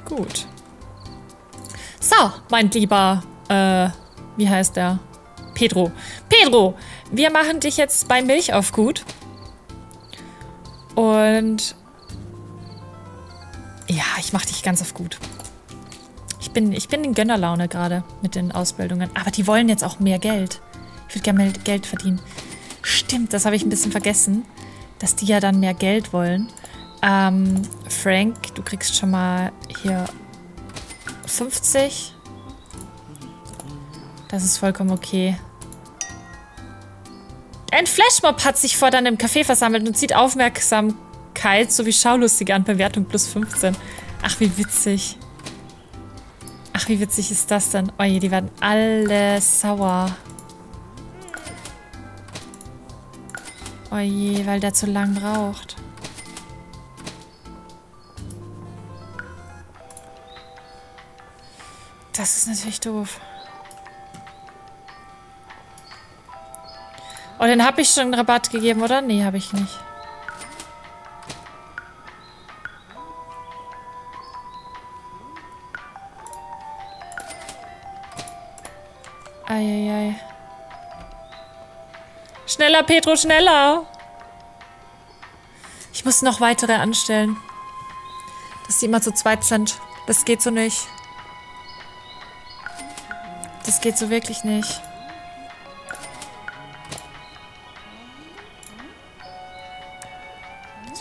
Gut. So, mein lieber, äh, wie heißt der? Pedro. Pedro, wir machen dich jetzt bei Milch auf gut. Und ja, ich mach dich ganz auf gut. Ich bin, ich bin in Gönnerlaune gerade mit den Ausbildungen. Aber die wollen jetzt auch mehr Geld. Ich würde gerne mehr Geld verdienen. Stimmt, das habe ich ein bisschen vergessen. Dass die ja dann mehr Geld wollen. Ähm, Frank, du kriegst schon mal hier 50. Das ist vollkommen okay. Ein Flashmob hat sich vor deinem Café versammelt und zieht Aufmerksamkeit sowie Schaulustige an. Bewertung plus 15. Ach, wie witzig. Ach, wie witzig ist das denn? Oh je, die werden alle sauer. Oh je, weil der zu lang braucht. Das ist natürlich doof. Oh, den habe ich schon einen Rabatt gegeben, oder? Nee, habe ich nicht. Eieiei. Schneller, Petro, schneller! Ich muss noch weitere anstellen. Dass die immer zu zweit sind. Das geht so nicht. Das geht so wirklich nicht.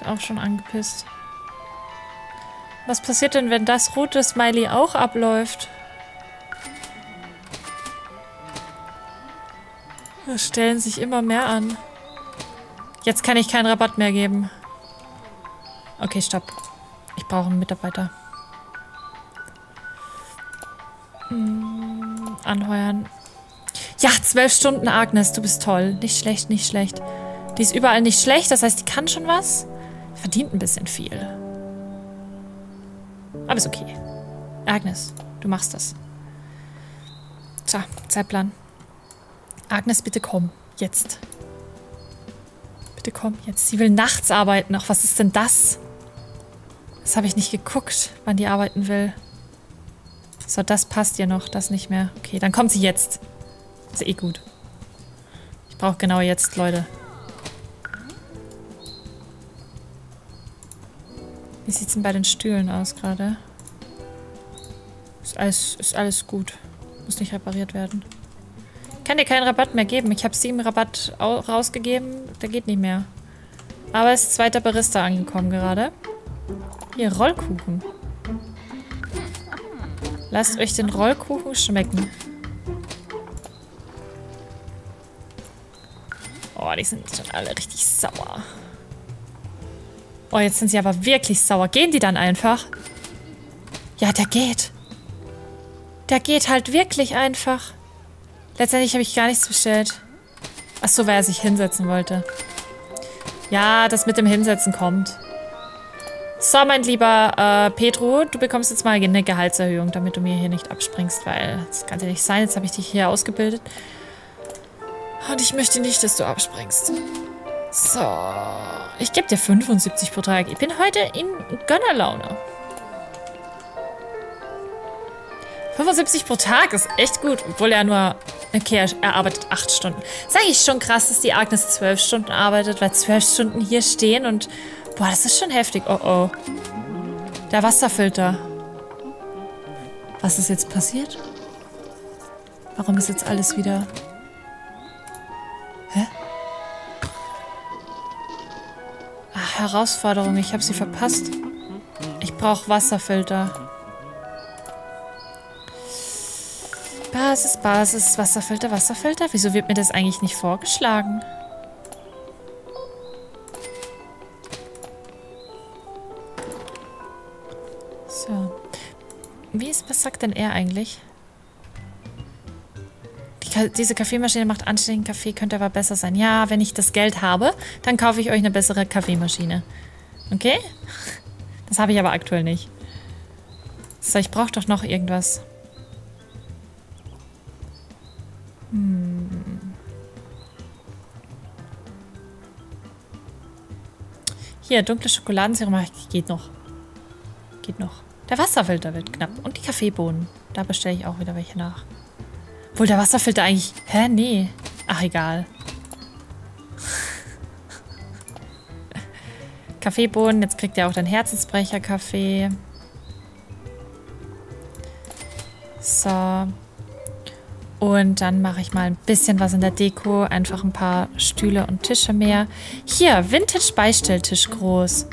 auch schon angepisst. Was passiert denn, wenn das rote Smiley auch abläuft? Das stellen sich immer mehr an. Jetzt kann ich keinen Rabatt mehr geben. Okay, stopp. Ich brauche einen Mitarbeiter. Hm, anheuern. Ja, zwölf Stunden, Agnes. Du bist toll. Nicht schlecht, nicht schlecht. Die ist überall nicht schlecht. Das heißt, die kann schon was. Verdient ein bisschen viel. Aber ist okay. Agnes, du machst das. So, Zeitplan. Agnes, bitte komm. Jetzt. Bitte komm jetzt. Sie will nachts arbeiten. Ach, was ist denn das? Das habe ich nicht geguckt, wann die arbeiten will. So, das passt ihr noch. Das nicht mehr. Okay, dann kommt sie jetzt. Ist eh gut. Ich brauche genau jetzt, Leute. Wie sieht es denn bei den Stühlen aus gerade? Ist alles, ist alles gut. Muss nicht repariert werden. kann dir keinen Rabatt mehr geben. Ich habe sieben Rabatt rausgegeben. Der geht nicht mehr. Aber es ist zweiter Barista angekommen gerade. Hier, Rollkuchen. Lasst euch den Rollkuchen schmecken. Oh, die sind schon alle richtig sauer. Oh, jetzt sind sie aber wirklich sauer. Gehen die dann einfach? Ja, der geht. Der geht halt wirklich einfach. Letztendlich habe ich gar nichts bestellt. Ach so, weil er sich hinsetzen wollte. Ja, das mit dem Hinsetzen kommt. So, mein lieber äh, Pedro, du bekommst jetzt mal eine Gehaltserhöhung, damit du mir hier nicht abspringst, weil das kann ja nicht sein. Jetzt habe ich dich hier ausgebildet. Und ich möchte nicht, dass du abspringst. So. Ich gebe dir 75 pro Tag. Ich bin heute in Gönnerlaune. 75 pro Tag ist echt gut, obwohl er nur... Okay, er arbeitet 8 Stunden. Ist eigentlich schon krass, dass die Agnes 12 Stunden arbeitet, weil 12 Stunden hier stehen und... Boah, das ist schon heftig. Oh, oh. Der Wasserfilter. Was ist jetzt passiert? Warum ist jetzt alles wieder... Hä? Ach, Herausforderung. Ich habe sie verpasst. Ich brauche Wasserfilter. Basis, Basis, Wasserfilter, Wasserfilter. Wieso wird mir das eigentlich nicht vorgeschlagen? Wie ist, was sagt denn er eigentlich? Die, diese Kaffeemaschine macht anständigen Kaffee, könnte aber besser sein. Ja, wenn ich das Geld habe, dann kaufe ich euch eine bessere Kaffeemaschine. Okay? Das habe ich aber aktuell nicht. So, ich brauche doch noch irgendwas. Hm. Hier, dunkle Schokoladenserum. Geht noch. Geht noch. Der Wasserfilter wird knapp. Und die Kaffeebohnen. Da bestelle ich auch wieder welche nach. Obwohl der Wasserfilter eigentlich... Hä? Nee. Ach, egal. Kaffeebohnen. Jetzt kriegt ihr auch den Herzensbrecher-Kaffee. So. Und dann mache ich mal ein bisschen was in der Deko. Einfach ein paar Stühle und Tische mehr. Hier, Vintage-Beistelltisch groß.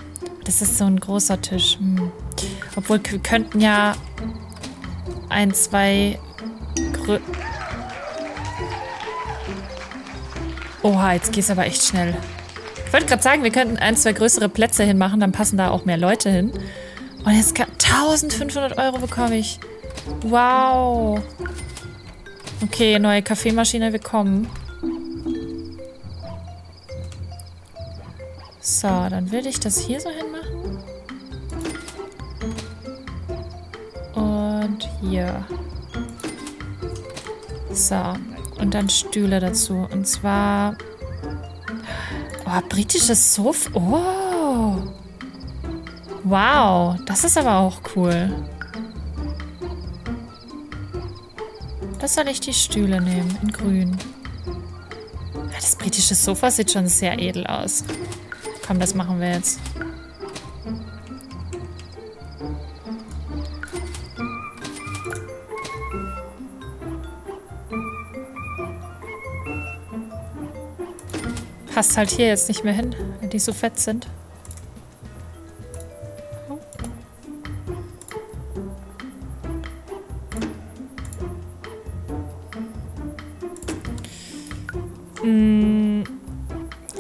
Das ist so ein großer Tisch. Hm. Obwohl, wir könnten ja ein, zwei... Grö Oha, jetzt geht es aber echt schnell. Ich wollte gerade sagen, wir könnten ein, zwei größere Plätze hinmachen, dann passen da auch mehr Leute hin. Und jetzt 1500 Euro bekomme ich. Wow. Okay, neue Kaffeemaschine willkommen. So, dann würde ich das hier so hinmachen. Und hier. So. Und dann Stühle dazu. Und zwar... Oh, britisches Sofa. Oh. Wow. Das ist aber auch cool. Da soll ich die Stühle nehmen, in grün. Das britische Sofa sieht schon sehr edel aus. Komm, das machen wir jetzt. Passt halt hier jetzt nicht mehr hin, wenn die so fett sind.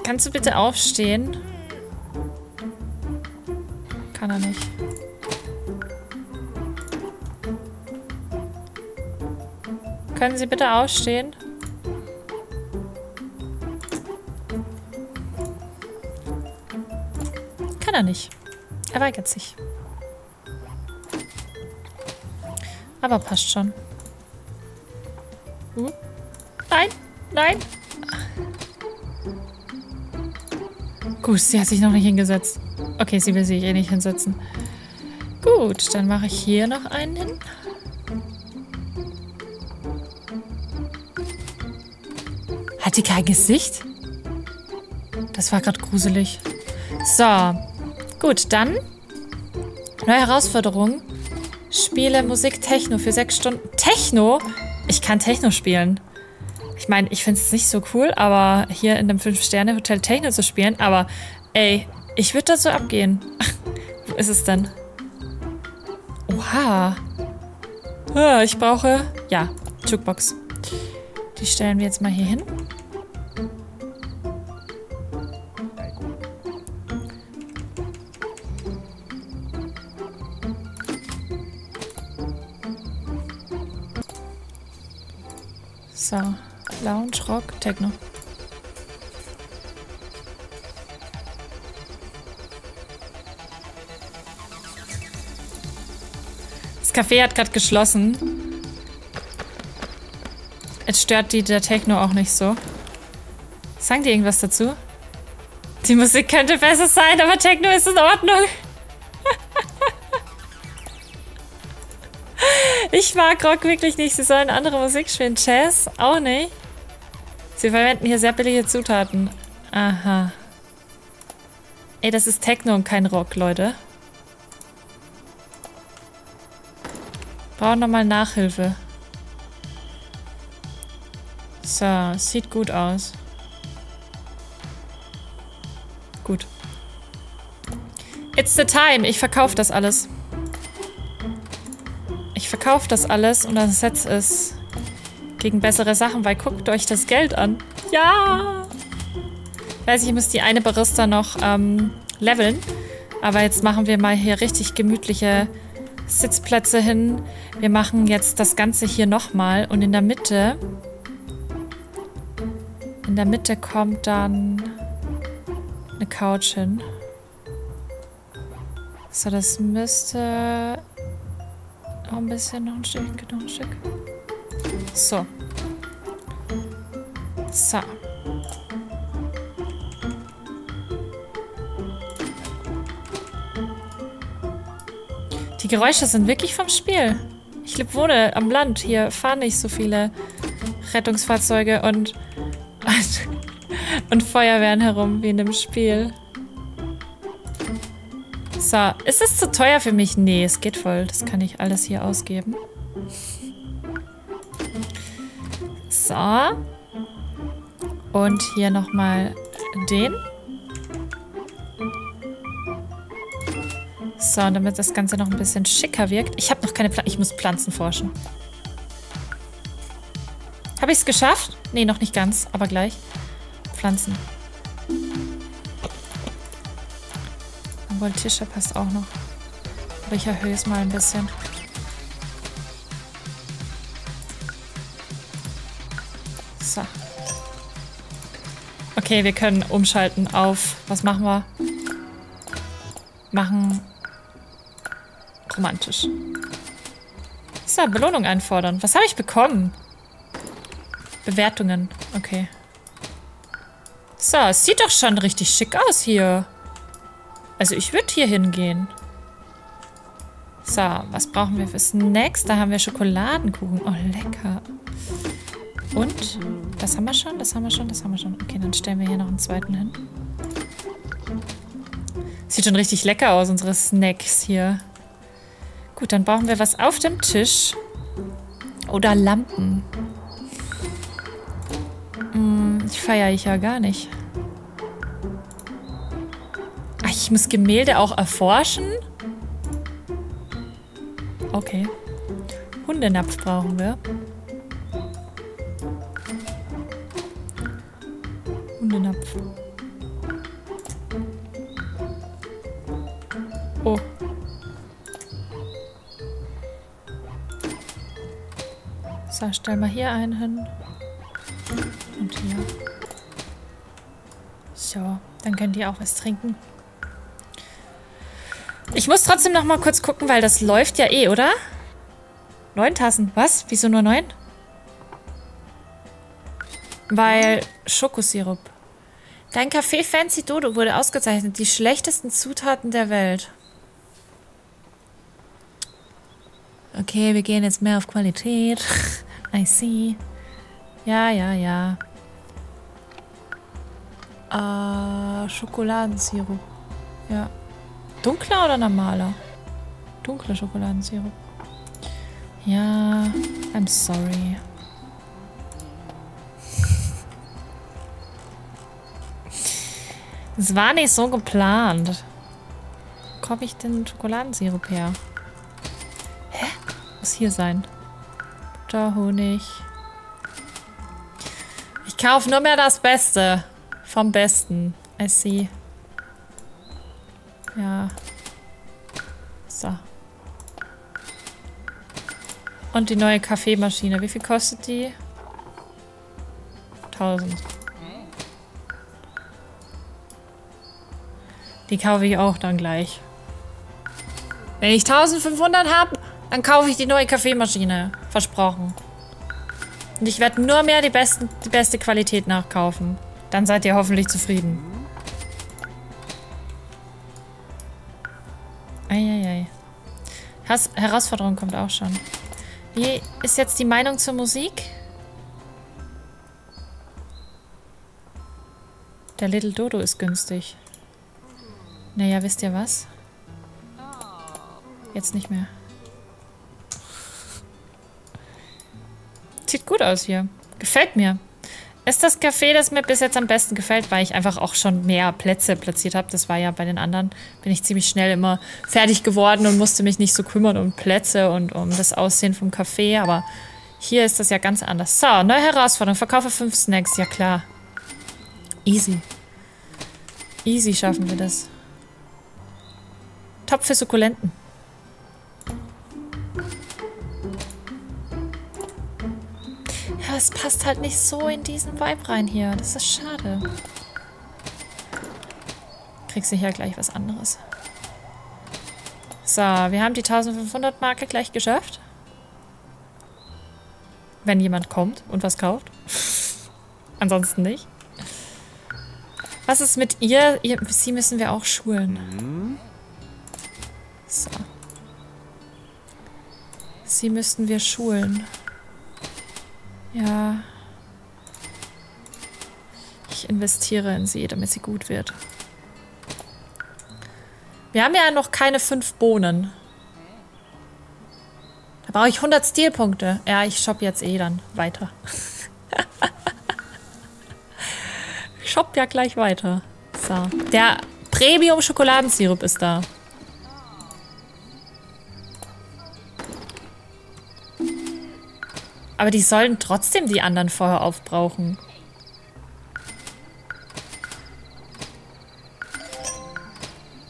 Kannst du bitte aufstehen? Kann er nicht. Können Sie bitte aufstehen? Kann er nicht. Er weigert sich. Aber passt schon. Uh. Nein, nein. Gut, sie hat sich noch nicht hingesetzt. Okay, sie will sich eh nicht hinsetzen. Gut, dann mache ich hier noch einen hin. Hat die kein Gesicht? Das war gerade gruselig. So. Gut, dann neue Herausforderung. Spiele Musik Techno für sechs Stunden. Techno? Ich kann Techno spielen. Ich meine, ich finde es nicht so cool, aber hier in dem Fünf-Sterne-Hotel Techno zu spielen, aber ey, ich würde da so abgehen. Wo ist es denn? Oha. Ich brauche, ja, Jukebox. Die stellen wir jetzt mal hier hin. So. Lounge, Rock, Techno. Das Café hat gerade geschlossen. Jetzt stört die der Techno auch nicht so. Sagen die irgendwas dazu? Die Musik könnte besser sein, aber Techno ist in Ordnung. Ich mag Rock wirklich nicht. Sie sollen andere Musik spielen. Jazz auch nicht. Sie verwenden hier sehr billige Zutaten. Aha. Ey, das ist Techno und kein Rock, Leute. Brauchen nochmal Nachhilfe. So, sieht gut aus. Gut. It's the time. Ich verkaufe das alles. Ich verkaufe das alles und ersetze es gegen bessere Sachen, weil guckt euch das Geld an. Ja! Ich weiß, ich muss die eine Barista noch ähm, leveln. Aber jetzt machen wir mal hier richtig gemütliche Sitzplätze hin. Wir machen jetzt das Ganze hier nochmal. Und in der Mitte... In der Mitte kommt dann eine Couch hin. So, das müsste noch ein bisschen, noch ein Stück, noch ein Stück. So. So. Die Geräusche sind wirklich vom Spiel. Ich lebe, wohne am Land. Hier fahren nicht so viele Rettungsfahrzeuge und und Feuerwehren herum wie in dem Spiel. So, ist es zu teuer für mich? Nee, es geht voll. Das kann ich alles hier ausgeben. So. Und hier nochmal den. So, damit das Ganze noch ein bisschen schicker wirkt. Ich habe noch keine Pflanzen. Ich muss Pflanzen forschen. Habe ich es geschafft? Nee, noch nicht ganz, aber gleich. Pflanzen. Obwohl Tische passt auch noch. Aber ich erhöhe es mal ein bisschen. So. Okay, wir können umschalten auf... Was machen wir? Machen... Romantisch. So, Belohnung einfordern. Was habe ich bekommen? Bewertungen. Okay. So, es sieht doch schon richtig schick aus hier. Also ich würde hier hingehen. So, was brauchen wir für Snacks? Da haben wir Schokoladenkuchen. Oh, lecker. Und? Das haben wir schon, das haben wir schon, das haben wir schon. Okay, dann stellen wir hier noch einen zweiten hin. Sieht schon richtig lecker aus, unsere Snacks hier. Gut, dann brauchen wir was auf dem Tisch. Oder Lampen. Hm, die feiere ich ja gar nicht. Ich muss Gemälde auch erforschen? Okay. Hundenapf brauchen wir. Hundenapf. Oh. So, stell mal hier einen hin. Und hier. So, dann könnt ihr auch was trinken. Ich muss trotzdem noch mal kurz gucken, weil das läuft ja eh, oder? Neun Tassen. Was? Wieso nur neun? Weil Schokosirup. Dein Café Fancy Dodo wurde ausgezeichnet. Die schlechtesten Zutaten der Welt. Okay, wir gehen jetzt mehr auf Qualität. I see. Ja, ja, ja. Äh, Schokoladensirup. Ja. Dunkler oder normaler? Dunkler Schokoladensirup. Ja, I'm sorry. Es war nicht so geplant. Wo komme ich denn Schokoladensirup her? Hä? Muss hier sein. Butter, Honig. Ich kaufe nur mehr das Beste. Vom Besten. I see. Ja. So. Und die neue Kaffeemaschine. Wie viel kostet die? 1000. Die kaufe ich auch dann gleich. Wenn ich 1500 habe, dann kaufe ich die neue Kaffeemaschine. Versprochen. Und ich werde nur mehr die, besten, die beste Qualität nachkaufen. Dann seid ihr hoffentlich zufrieden. Has Herausforderung kommt auch schon. Wie ist jetzt die Meinung zur Musik? Der Little Dodo ist günstig. Naja, wisst ihr was? Jetzt nicht mehr. Sieht gut aus hier. Gefällt mir. Ist das Café, das mir bis jetzt am besten gefällt, weil ich einfach auch schon mehr Plätze platziert habe. Das war ja bei den anderen, bin ich ziemlich schnell immer fertig geworden und musste mich nicht so kümmern um Plätze und um das Aussehen vom Café. Aber hier ist das ja ganz anders. So, neue Herausforderung. Verkaufe fünf Snacks. Ja klar. Easy. Easy schaffen wir das. Top für Sukkulenten. Ja, es passt halt nicht so in diesen Vibe rein hier. Das ist schade. Kriegst du hier gleich was anderes. So, wir haben die 1500 Marke gleich geschafft. Wenn jemand kommt und was kauft. Ansonsten nicht. Was ist mit ihr? ihr? Sie müssen wir auch schulen. So. Sie müssten wir schulen. Ja. Ich investiere in sie, damit sie gut wird. Wir haben ja noch keine fünf Bohnen. Da brauche ich 100 Stilpunkte. Ja, ich shop jetzt eh dann weiter. ich shop ja gleich weiter. So. Der Premium-Schokoladensirup ist da. Aber die sollen trotzdem die anderen vorher aufbrauchen.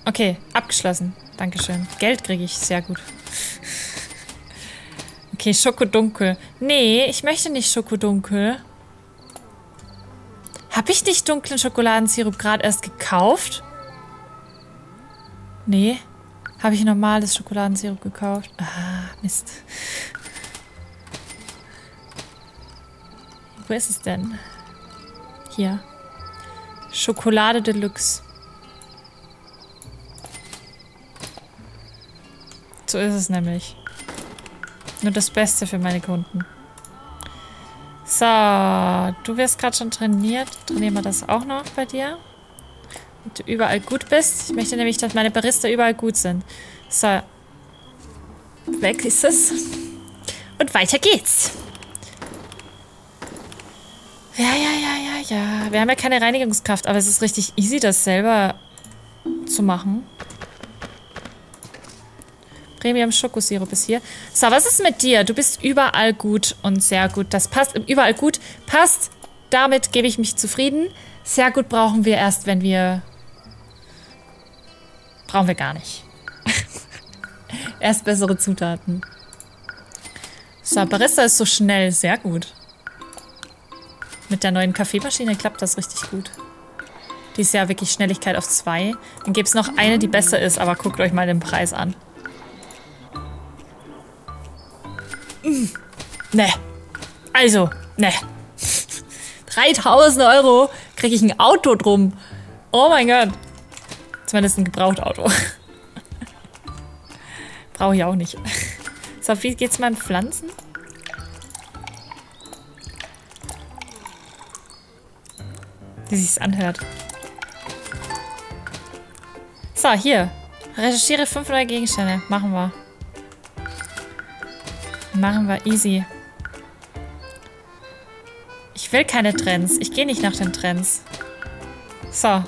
Okay, abgeschlossen. Dankeschön. Geld kriege ich. Sehr gut. Okay, Schokodunkel. Nee, ich möchte nicht Schokodunkel. Habe ich nicht dunklen Schokoladensirup gerade erst gekauft? Nee. Habe ich normales Schokoladensirup gekauft? Ah, Mist. Wo ist es denn? Hier. Schokolade Deluxe. So ist es nämlich. Nur das Beste für meine Kunden. So, du wirst gerade schon trainiert. Trainieren wir das auch noch bei dir. Und du überall gut bist. Ich möchte nämlich, dass meine Barista überall gut sind. So. Weg ist es. Und weiter geht's. Ja, ja, ja, ja, ja. Wir haben ja keine Reinigungskraft, aber es ist richtig easy, das selber zu machen. Premium Schokosirup ist hier. So, was ist mit dir? Du bist überall gut und sehr gut. Das passt. Überall gut passt. Damit gebe ich mich zufrieden. Sehr gut brauchen wir erst, wenn wir... Brauchen wir gar nicht. erst bessere Zutaten. So, Barista ist so schnell. Sehr gut. Mit der neuen Kaffeemaschine klappt das richtig gut. Die ist ja wirklich Schnelligkeit auf 2. Dann gibt es noch eine, die besser ist, aber guckt euch mal den Preis an. Mm. Ne. Also, ne. 3000 Euro kriege ich ein Auto drum. Oh mein Gott. Zumindest ein Gebrauchtauto. Brauche ich auch nicht. So, wie geht's meinen Pflanzen? Wie sich's anhört. So, hier. Recherchiere fünf neue Gegenstände. Machen wir. Machen wir easy. Ich will keine Trends. Ich gehe nicht nach den Trends. So.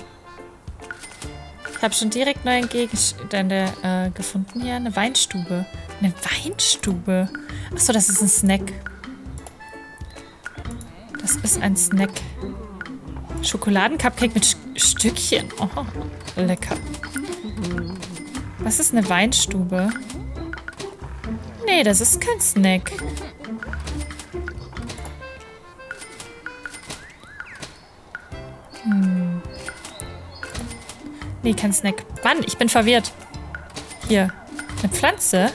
Ich habe schon direkt neue Gegenstände äh, gefunden hier. Eine Weinstube. Eine Weinstube? Achso, das ist ein Snack. Das ist ein Snack. Schokoladencupcake mit Sch Stückchen. Oh, lecker. Was ist eine Weinstube? Nee, das ist kein Snack. Hm. Nee, kein Snack. Mann, ich bin verwirrt. Hier. Eine Pflanze?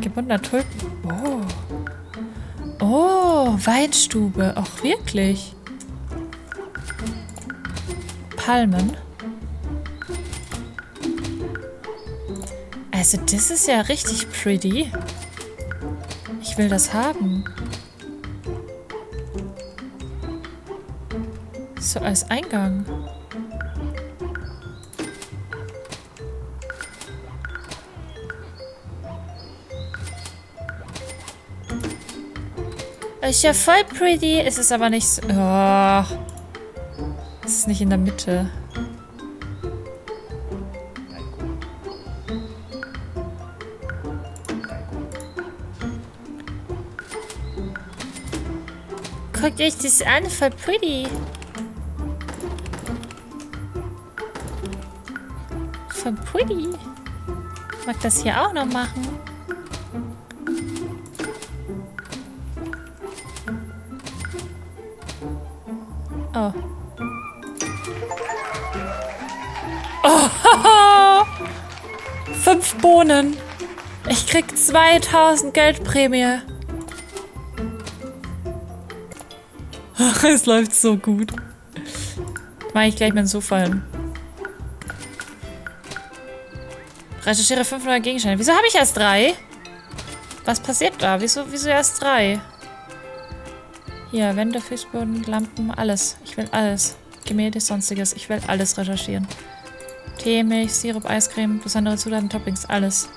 Gebundener Tulpen. Oh. Oh, Weinstube. Ach, wirklich. Palmen. Also das ist ja richtig pretty. Ich will das haben. So als Eingang. Ist ja voll pretty. Es ist aber nicht so... Oh. Ist nicht in der Mitte. Guckt euch das an, voll pretty. Voll pretty. Mag das hier auch noch machen. Bohnen. Ich krieg 2000 Geldprämie. es läuft so gut. Mach ich gleich mein Sofa hin. Recherchiere 500 Gegenstände. Wieso habe ich erst drei? Was passiert da? Wieso, wieso erst drei? Hier, Wände, Fußboden, Lampen, alles. Ich will alles. Gemälde, sonstiges. Ich will alles recherchieren. Tee, Milch, Sirup, Eiscreme, besondere Zutaten, Toppings, alles.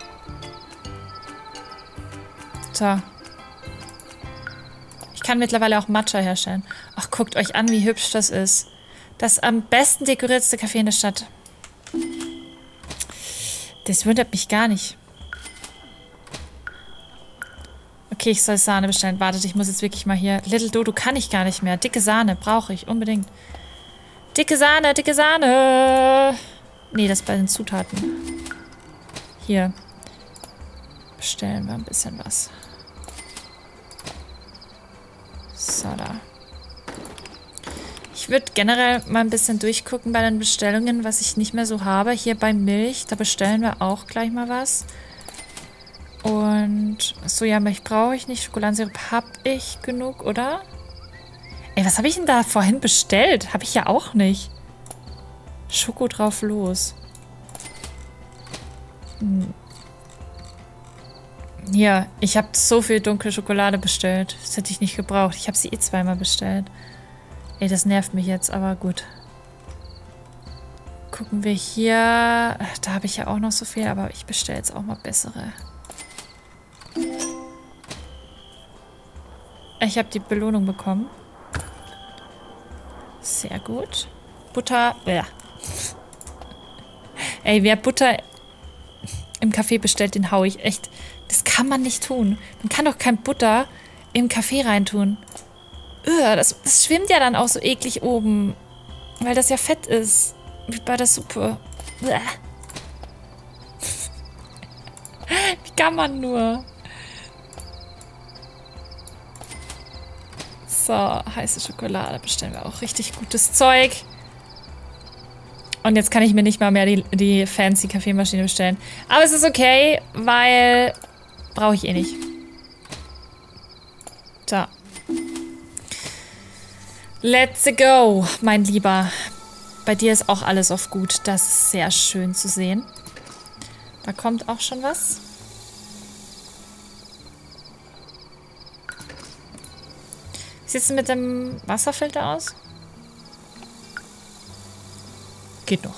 So. Ich kann mittlerweile auch Matcha herstellen. Ach, guckt euch an, wie hübsch das ist. Das am besten dekorierteste Café in der Stadt. Das wundert mich gar nicht. Okay, ich soll Sahne bestellen. Wartet, ich muss jetzt wirklich mal hier... Little Dodo kann ich gar nicht mehr. Dicke Sahne brauche ich unbedingt. Dicke Sahne, dicke Sahne. Nee, das bei den Zutaten. Hier. Bestellen wir ein bisschen was. So, da. Ich würde generell mal ein bisschen durchgucken bei den Bestellungen, was ich nicht mehr so habe. Hier bei Milch, da bestellen wir auch gleich mal was. Und Sojamilch brauche ich nicht. Schokoladensirup habe ich genug, oder? Ey, was habe ich denn da vorhin bestellt? Habe ich ja auch nicht. Schoko drauf los. Hm. Ja, ich habe so viel dunkle Schokolade bestellt. Das hätte ich nicht gebraucht. Ich habe sie eh zweimal bestellt. Ey, das nervt mich jetzt, aber gut. Gucken wir hier. Da habe ich ja auch noch so viel, aber ich bestelle jetzt auch mal bessere. Ich habe die Belohnung bekommen. Sehr gut. Butter. Ja. Ey, wer Butter im Kaffee bestellt, den hau ich echt. Das kann man nicht tun. Man kann doch kein Butter im Kaffee reintun. Ugh, das, das schwimmt ja dann auch so eklig oben. Weil das ja fett ist. Wie bei der Suppe. Wie kann man nur? So, heiße Schokolade bestellen wir auch. Richtig gutes Zeug. Und jetzt kann ich mir nicht mal mehr die, die fancy Kaffeemaschine bestellen. Aber es ist okay, weil brauche ich eh nicht. So. Let's go, mein Lieber. Bei dir ist auch alles auf gut. Das ist sehr schön zu sehen. Da kommt auch schon was. Wie sieht es mit dem Wasserfilter aus? Geht noch.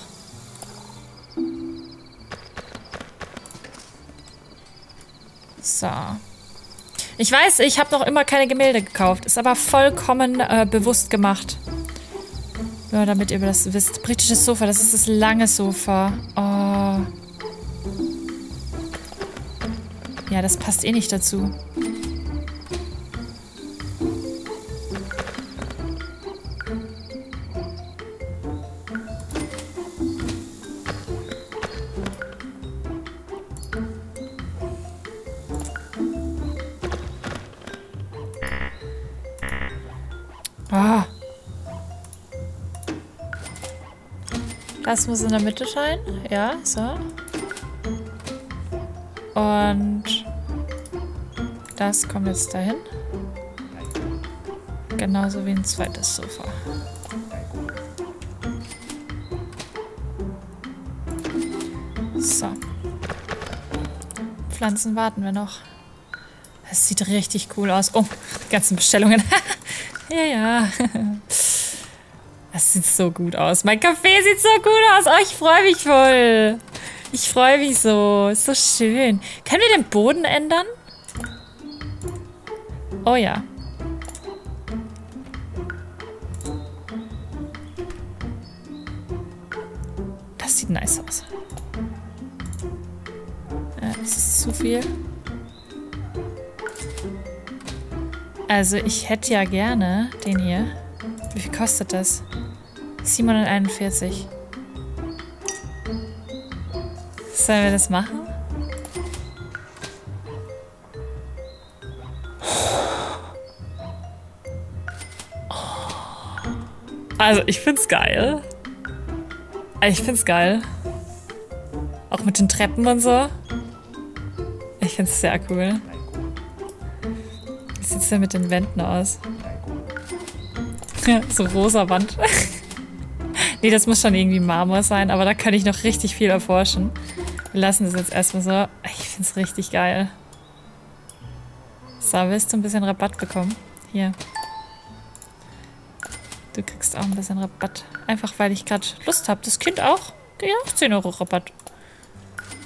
So. Ich weiß, ich habe noch immer keine Gemälde gekauft. Ist aber vollkommen äh, bewusst gemacht. Ja, damit ihr das wisst. Britisches Sofa, das ist das lange Sofa. Oh. Ja, das passt eh nicht dazu. Ah. Das muss in der Mitte sein. Ja, so. Und das kommt jetzt dahin. Genauso wie ein zweites Sofa. So. Pflanzen warten wir noch. Das sieht richtig cool aus. Oh, die ganzen Bestellungen. ja, ja. Das sieht so gut aus. Mein Kaffee sieht so gut aus. Oh, ich freue mich voll. Ich freue mich so. Ist so schön. Können wir den Boden ändern? Oh ja. Das sieht nice aus. Ja, das ist zu viel. Also ich hätte ja gerne den hier. Wie viel kostet das? 741. Sollen wir das machen? Also, ich find's geil. Ich find's geil. Auch mit den Treppen und so. Ich find's sehr cool. Sieht's denn mit den Wänden aus? so rosa Wand. nee, das muss schon irgendwie Marmor sein, aber da kann ich noch richtig viel erforschen. Wir lassen das jetzt erstmal so. Ich find's richtig geil. So, willst du ein bisschen Rabatt bekommen? Hier. Du kriegst auch ein bisschen Rabatt. Einfach, weil ich gerade Lust habe. Das Kind auch. Ja, auch 10 Euro Rabatt.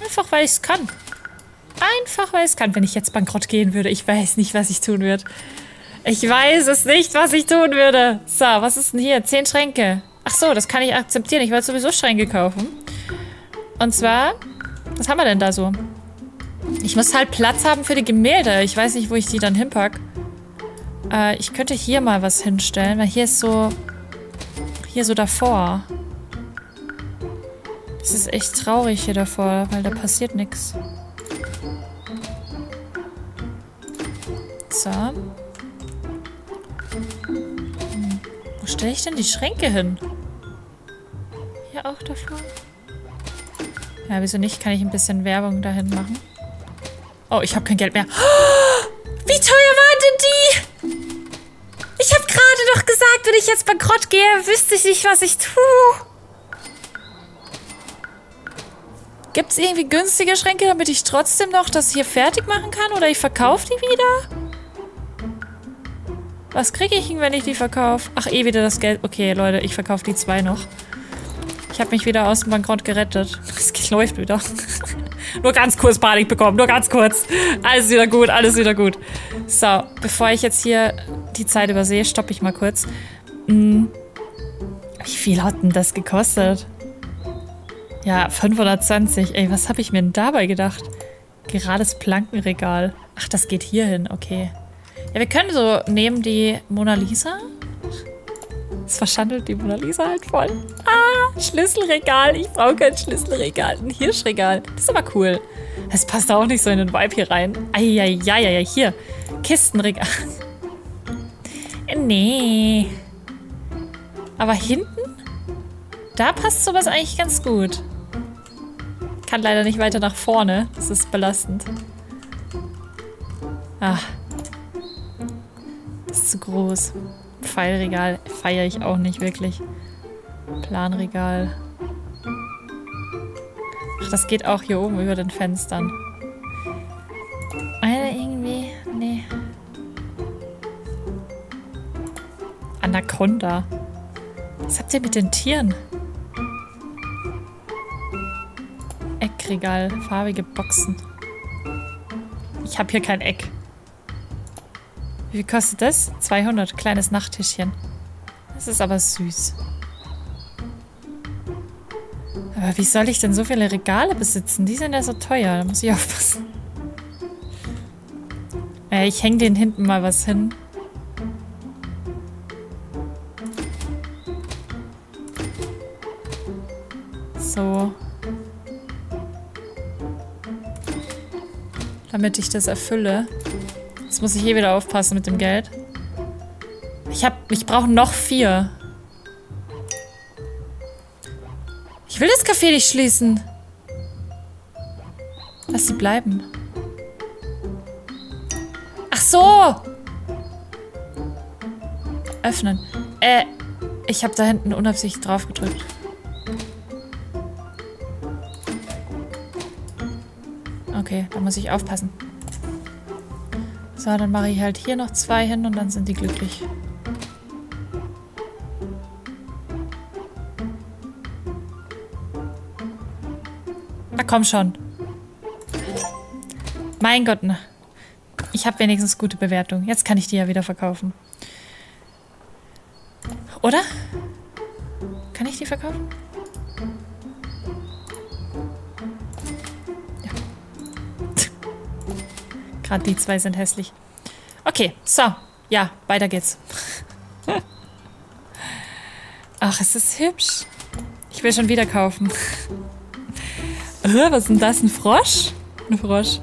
Einfach, weil ich es kann. Einfach, weil es kann. Wenn ich jetzt bankrott gehen würde, ich weiß nicht, was ich tun würde. Ich weiß es nicht, was ich tun würde. So, was ist denn hier? 10 Schränke. Ach so, das kann ich akzeptieren. Ich wollte sowieso Schränke kaufen. Und zwar, was haben wir denn da so? Ich muss halt Platz haben für die Gemälde. Ich weiß nicht, wo ich die dann hinpack. Äh, ich könnte hier mal was hinstellen, weil hier ist so... Hier so davor. Das ist echt traurig hier davor, weil da passiert nichts. So. Hm. Wo stelle ich denn die Schränke hin? Hier auch davor? Ja, wieso nicht? Kann ich ein bisschen Werbung dahin machen? Oh, ich habe kein Geld mehr. Oh, wie teuer waren denn die? Ich habe gerade doch gesagt, wenn ich jetzt bankrott gehe, wüsste ich nicht, was ich tue. Gibt es irgendwie günstige Schränke, damit ich trotzdem noch das hier fertig machen kann? Oder ich verkaufe die wieder? Was kriege ich, wenn ich die verkaufe? Ach, eh wieder das Geld. Okay, Leute, ich verkaufe die zwei noch. Ich habe mich wieder aus dem Bankrott gerettet. Es läuft wieder. nur ganz kurz Panik bekommen, nur ganz kurz. Alles wieder gut, alles wieder gut. So, bevor ich jetzt hier die Zeit übersehe, stoppe ich mal kurz. Hm. Wie viel hat denn das gekostet? Ja, 520. Ey, was habe ich mir denn dabei gedacht? Gerades Plankenregal. Ach, das geht hier hin, okay. Ja, wir können so nehmen die Mona Lisa. Das verschandelt die Mona Lisa halt voll. Ah, Schlüsselregal. Ich brauche kein Schlüsselregal. Ein Hirschregal. Das ist aber cool. Das passt auch nicht so in den Vibe hier rein. Eieieiei, hier. Kistenregal. Nee. Aber hinten? Da passt sowas eigentlich ganz gut. Kann leider nicht weiter nach vorne. Das ist belastend. Ah. Ist zu groß. Pfeilregal feiere ich auch nicht wirklich. Planregal. Ach, das geht auch hier oben über den Fenstern. Eine irgendwie... Nee. Anaconda. Was habt ihr mit den Tieren? Eckregal. Farbige Boxen. Ich habe hier kein Eck. Wie viel kostet das? 200. Kleines Nachttischchen. Das ist aber süß. Aber wie soll ich denn so viele Regale besitzen? Die sind ja so teuer. Da muss ich aufpassen. Äh, ich hänge den hinten mal was hin. So. Damit ich das erfülle. Jetzt muss ich hier wieder aufpassen mit dem Geld. Ich hab, ich brauche noch vier. Ich will das Café nicht schließen. Lass sie bleiben. Ach so. Öffnen. Äh, ich habe da hinten unabsichtlich drauf gedrückt. Okay, da muss ich aufpassen. So, dann mache ich halt hier noch zwei hin und dann sind die glücklich. Na komm schon. Mein Gott, ne. Ich habe wenigstens gute Bewertung. Jetzt kann ich die ja wieder verkaufen. Oder? Kann ich die verkaufen? Gerade die zwei sind hässlich. Okay, so. Ja, weiter geht's. Ach, es ist hübsch. Ich will schon wieder kaufen. was ist denn das? Ein Frosch? Ein Frosch.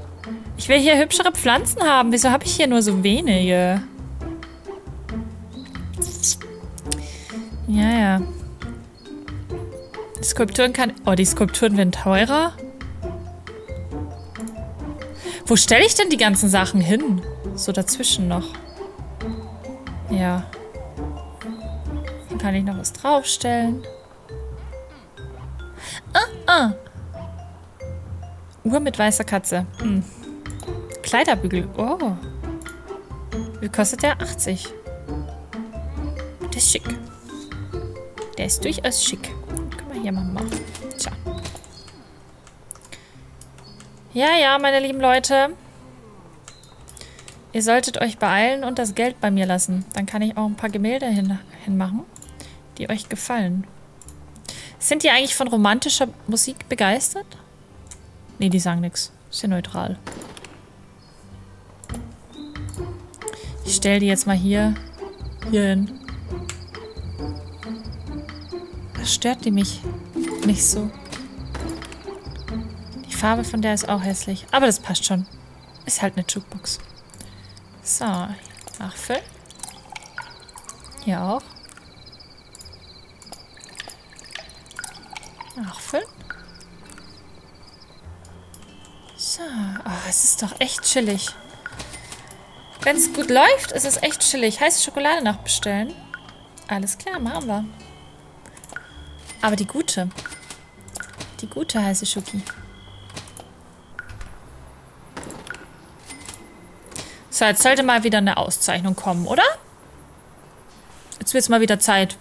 Ich will hier hübschere Pflanzen haben. Wieso habe ich hier nur so wenige? Ja, ja. Skulpturen kann... Oh, die Skulpturen werden teurer. Wo stelle ich denn die ganzen Sachen hin? So dazwischen noch. Ja. Dann kann ich noch was draufstellen. Ah, ah. Uhr mit weißer Katze. Hm. Kleiderbügel. Oh. Wie kostet der? 80. Der ist schick. Der ist durchaus schick. Können wir hier mal machen. Ja, ja, meine lieben Leute. Ihr solltet euch beeilen und das Geld bei mir lassen. Dann kann ich auch ein paar Gemälde hin, hinmachen, die euch gefallen. Sind die eigentlich von romantischer Musik begeistert? Nee, die sagen nichts. Ist ja neutral. Ich stelle die jetzt mal hier, hier hin. Da stört die mich nicht so. Farbe von der ist auch hässlich. Aber das passt schon. Ist halt eine Jukebox. So, nachfüllen. Hier auch. Nachfüllen. So, oh, es ist doch echt chillig. Wenn es gut läuft, ist es echt chillig. Heiße Schokolade nachbestellen. Alles klar, machen wir. Aber die gute. Die gute heiße Schoki. So, jetzt sollte mal wieder eine Auszeichnung kommen, oder? Jetzt wird es mal wieder Zeit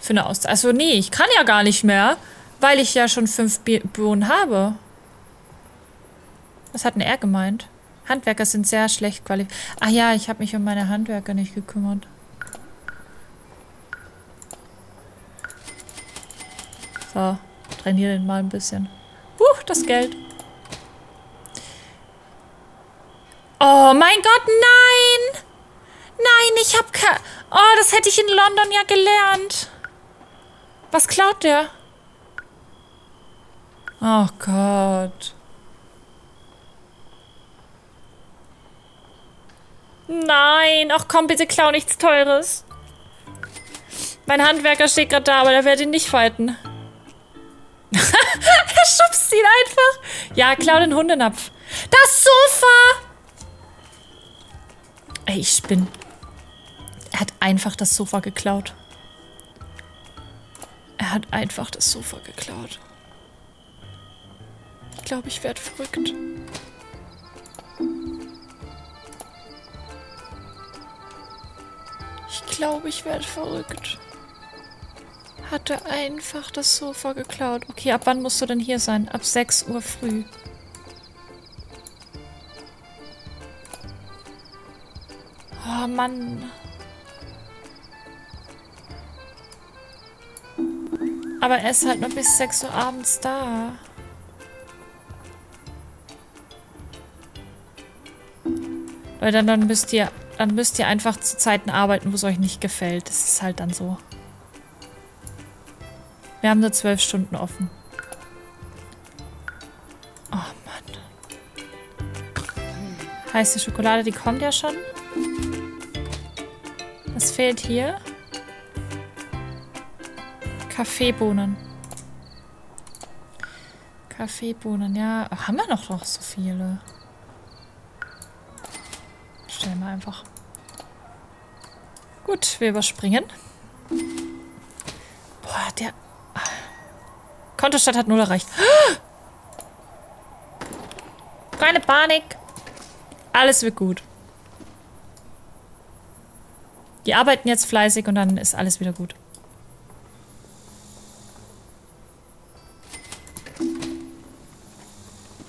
für eine Auszeichnung. Also nee, ich kann ja gar nicht mehr, weil ich ja schon fünf Bohnen habe. Was hat denn er gemeint? Handwerker sind sehr schlecht qualifiziert. Ach ja, ich habe mich um meine Handwerker nicht gekümmert. So, trainiere den mal ein bisschen. Huch, das Geld. Oh mein Gott, nein! Nein, ich hab kein... Oh, das hätte ich in London ja gelernt. Was klaut der? Oh Gott. Nein, ach komm, bitte klau nichts Teures. Mein Handwerker steht gerade da, aber der wird ihn nicht fighten. er schubst ihn einfach. Ja, klau den Hundenapf. Das Sofa! Ey, ich spinn. Er hat einfach das Sofa geklaut. Er hat einfach das Sofa geklaut. Ich glaube, ich werde verrückt. Ich glaube, ich werde verrückt. Hat er einfach das Sofa geklaut. Okay, ab wann musst du denn hier sein? Ab 6 Uhr früh. Oh Mann. Aber er ist halt nur bis 6 Uhr abends da. Weil dann, dann müsst ihr dann müsst ihr einfach zu Zeiten arbeiten, wo es euch nicht gefällt. Das ist halt dann so. Wir haben nur zwölf Stunden offen. Oh Mann. Heiße Schokolade, die kommt ja schon. Was fehlt hier? Kaffeebohnen. Kaffeebohnen, ja. Ach, haben wir noch doch so viele. Stellen wir einfach. Gut, wir überspringen. Boah, der... Kontostadt hat null erreicht. Keine Panik. Alles wird gut. Die arbeiten jetzt fleißig und dann ist alles wieder gut.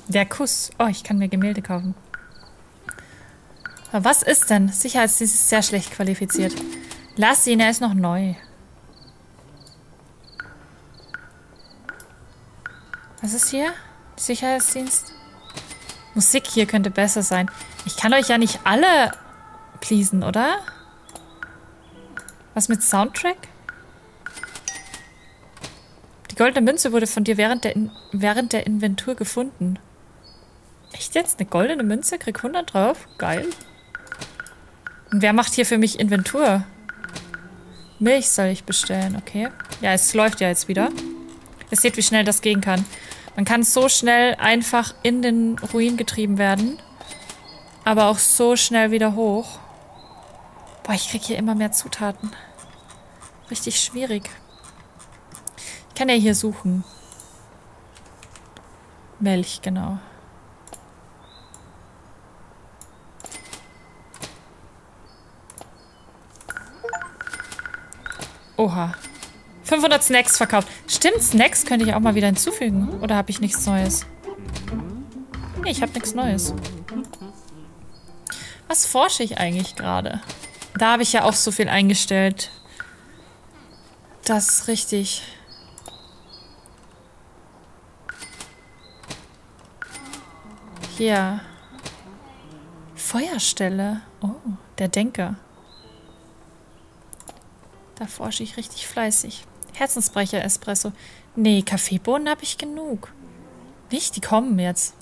Der Kuss. Oh, ich kann mir Gemälde kaufen. Aber was ist denn? Sicherheitsdienst ist sehr schlecht qualifiziert. Lass ihn, er ist noch neu. Was ist hier? Sicherheitsdienst? Musik hier könnte besser sein. Ich kann euch ja nicht alle pleasen, oder? Was mit Soundtrack? Die goldene Münze wurde von dir während der, In während der Inventur gefunden. Echt jetzt? Eine goldene Münze? Krieg 100 drauf? Geil. Und wer macht hier für mich Inventur? Milch soll ich bestellen, okay. Ja, es läuft ja jetzt wieder. Ihr seht, wie schnell das gehen kann. Man kann so schnell einfach in den Ruin getrieben werden. Aber auch so schnell wieder hoch. Boah, ich krieg hier immer mehr Zutaten. Richtig schwierig. Ich kann ja hier suchen. Milch, genau. Oha. 500 Snacks verkauft. Stimmt, Snacks könnte ich auch mal wieder hinzufügen. Oder habe ich nichts Neues? Nee, ich habe nichts Neues. Was forsche ich eigentlich gerade? Da habe ich ja auch so viel eingestellt. Das ist richtig. Hier. Feuerstelle. Oh, der Denker. Da forsche ich richtig fleißig. Herzensbrecher Espresso. Nee, Kaffeebohnen habe ich genug. Nicht? Die kommen jetzt.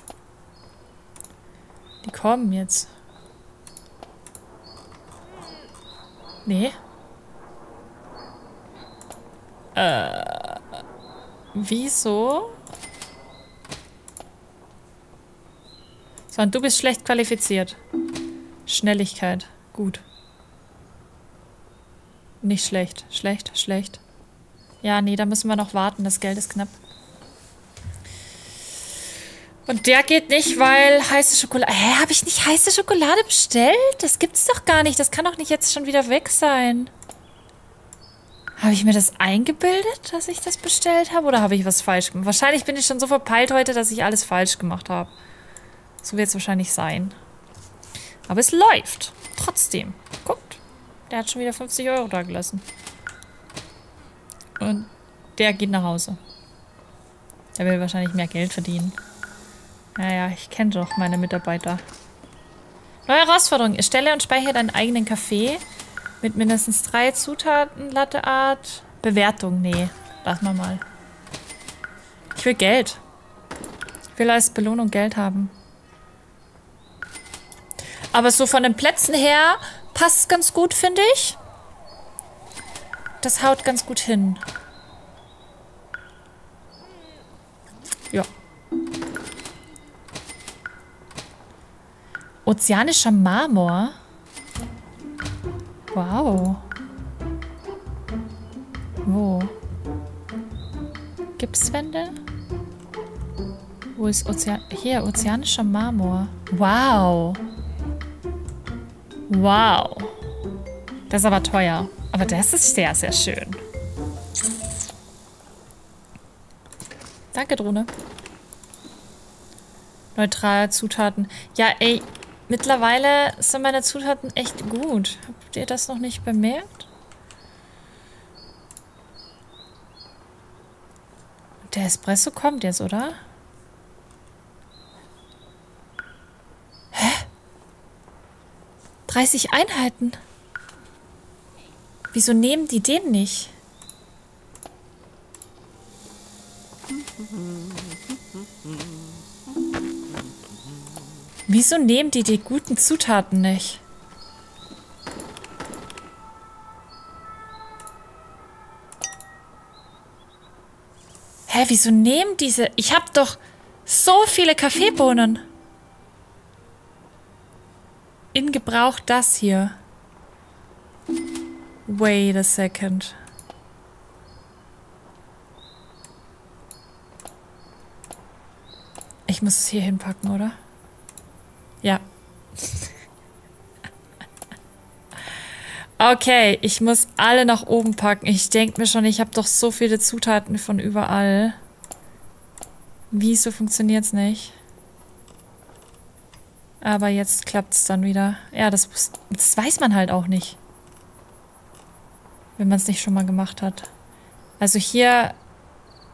Die kommen jetzt. Nee. Äh. Wieso? So, und du bist schlecht qualifiziert. Schnelligkeit. Gut. Nicht schlecht. Schlecht, schlecht. Ja, nee, da müssen wir noch warten. Das Geld ist knapp. Und der geht nicht, weil heiße Schokolade... Hä, habe ich nicht heiße Schokolade bestellt? Das gibt's doch gar nicht. Das kann doch nicht jetzt schon wieder weg sein. Habe ich mir das eingebildet, dass ich das bestellt habe? Oder habe ich was falsch gemacht? Wahrscheinlich bin ich schon so verpeilt heute, dass ich alles falsch gemacht habe. So wird es wahrscheinlich sein. Aber es läuft. Trotzdem. Guckt. Der hat schon wieder 50 Euro da gelassen. Und der geht nach Hause. Der will wahrscheinlich mehr Geld verdienen. Naja, ich kenne doch meine Mitarbeiter. Neue Herausforderung. Erstelle und speichere deinen eigenen Kaffee mit mindestens drei Zutaten, Latteart. Bewertung, nee. Lass mal mal. Ich will Geld. Ich will als Belohnung Geld haben. Aber so von den Plätzen her passt ganz gut, finde ich. Das haut ganz gut hin. Ozeanischer Marmor. Wow. Wo? Gibt's Wände? Wo ist Ozean... Hier, ozeanischer Marmor. Wow. Wow. Das ist aber teuer. Aber das ist sehr, sehr schön. Danke, Drohne. Neutrale Zutaten. Ja, ey, mittlerweile sind meine Zutaten echt gut. Habt ihr das noch nicht bemerkt? Der Espresso kommt jetzt, oder? 30 Einheiten. Wieso nehmen die den nicht? Wieso nehmen die die guten Zutaten nicht? Hä, wieso nehmen diese... Ich hab doch... So viele Kaffeebohnen. In Gebrauch das hier. Wait a second. Ich muss es hier hinpacken, oder? Ja. Okay, ich muss alle nach oben packen. Ich denke mir schon, ich habe doch so viele Zutaten von überall. Wieso funktioniert es nicht? Aber jetzt klappt es dann wieder. Ja, das, das weiß man halt auch nicht. Wenn man es nicht schon mal gemacht hat. Also hier,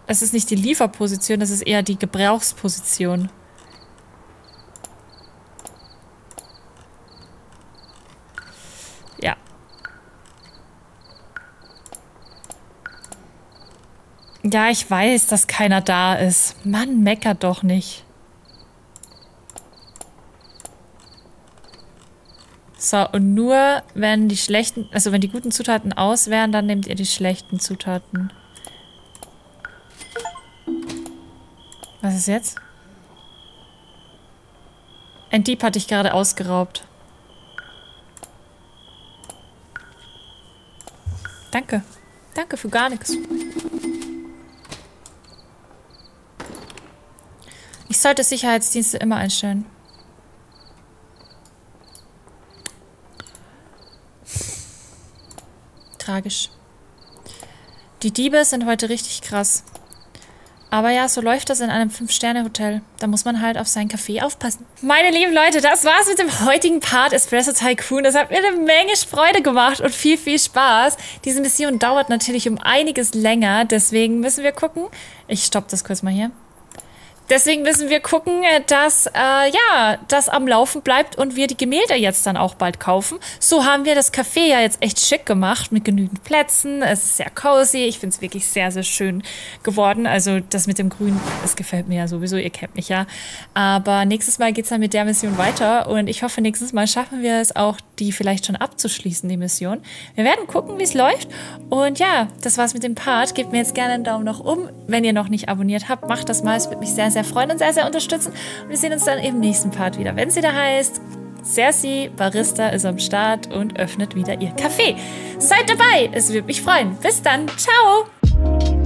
es ist nicht die Lieferposition, das ist eher die Gebrauchsposition. Ja. Ja, ich weiß, dass keiner da ist. Mann, meckert doch nicht. So, und nur wenn die schlechten, also wenn die guten Zutaten aus wären, dann nehmt ihr die schlechten Zutaten. Was ist jetzt? Ein Dieb hatte ich gerade ausgeraubt. Danke. Danke für gar nichts. Ich sollte Sicherheitsdienste immer einstellen. Tragisch. Die Diebe sind heute richtig krass. Aber ja, so läuft das in einem Fünf-Sterne-Hotel. Da muss man halt auf seinen Kaffee aufpassen. Meine lieben Leute, das war's mit dem heutigen Part Espresso Tycoon. Das hat mir eine Menge Freude gemacht und viel, viel Spaß. Diese Mission dauert natürlich um einiges länger. Deswegen müssen wir gucken. Ich stoppe das kurz mal hier. Deswegen müssen wir gucken, äh, dass äh, ja, das am Laufen bleibt und wir die Gemälde jetzt dann auch bald kaufen. So haben wir das Café ja jetzt echt schick gemacht mit genügend Plätzen. Es ist sehr cozy. Ich finde es wirklich sehr, sehr schön geworden. Also das mit dem Grün, das gefällt mir ja sowieso. Ihr kennt mich ja. Aber nächstes Mal geht es dann mit der Mission weiter und ich hoffe, nächstes Mal schaffen wir es auch, die vielleicht schon abzuschließen, die Mission. Wir werden gucken, wie es läuft. Und ja, das war's mit dem Part. Gebt mir jetzt gerne einen Daumen nach oben. Wenn ihr noch nicht abonniert habt, macht das mal. Es würde mich sehr, sehr freuen und sehr, sehr unterstützen. Und wir sehen uns dann im nächsten Part wieder, wenn es wieder heißt, Cersei, Barista ist am Start und öffnet wieder ihr Café. Seid dabei, es würde mich freuen. Bis dann, ciao!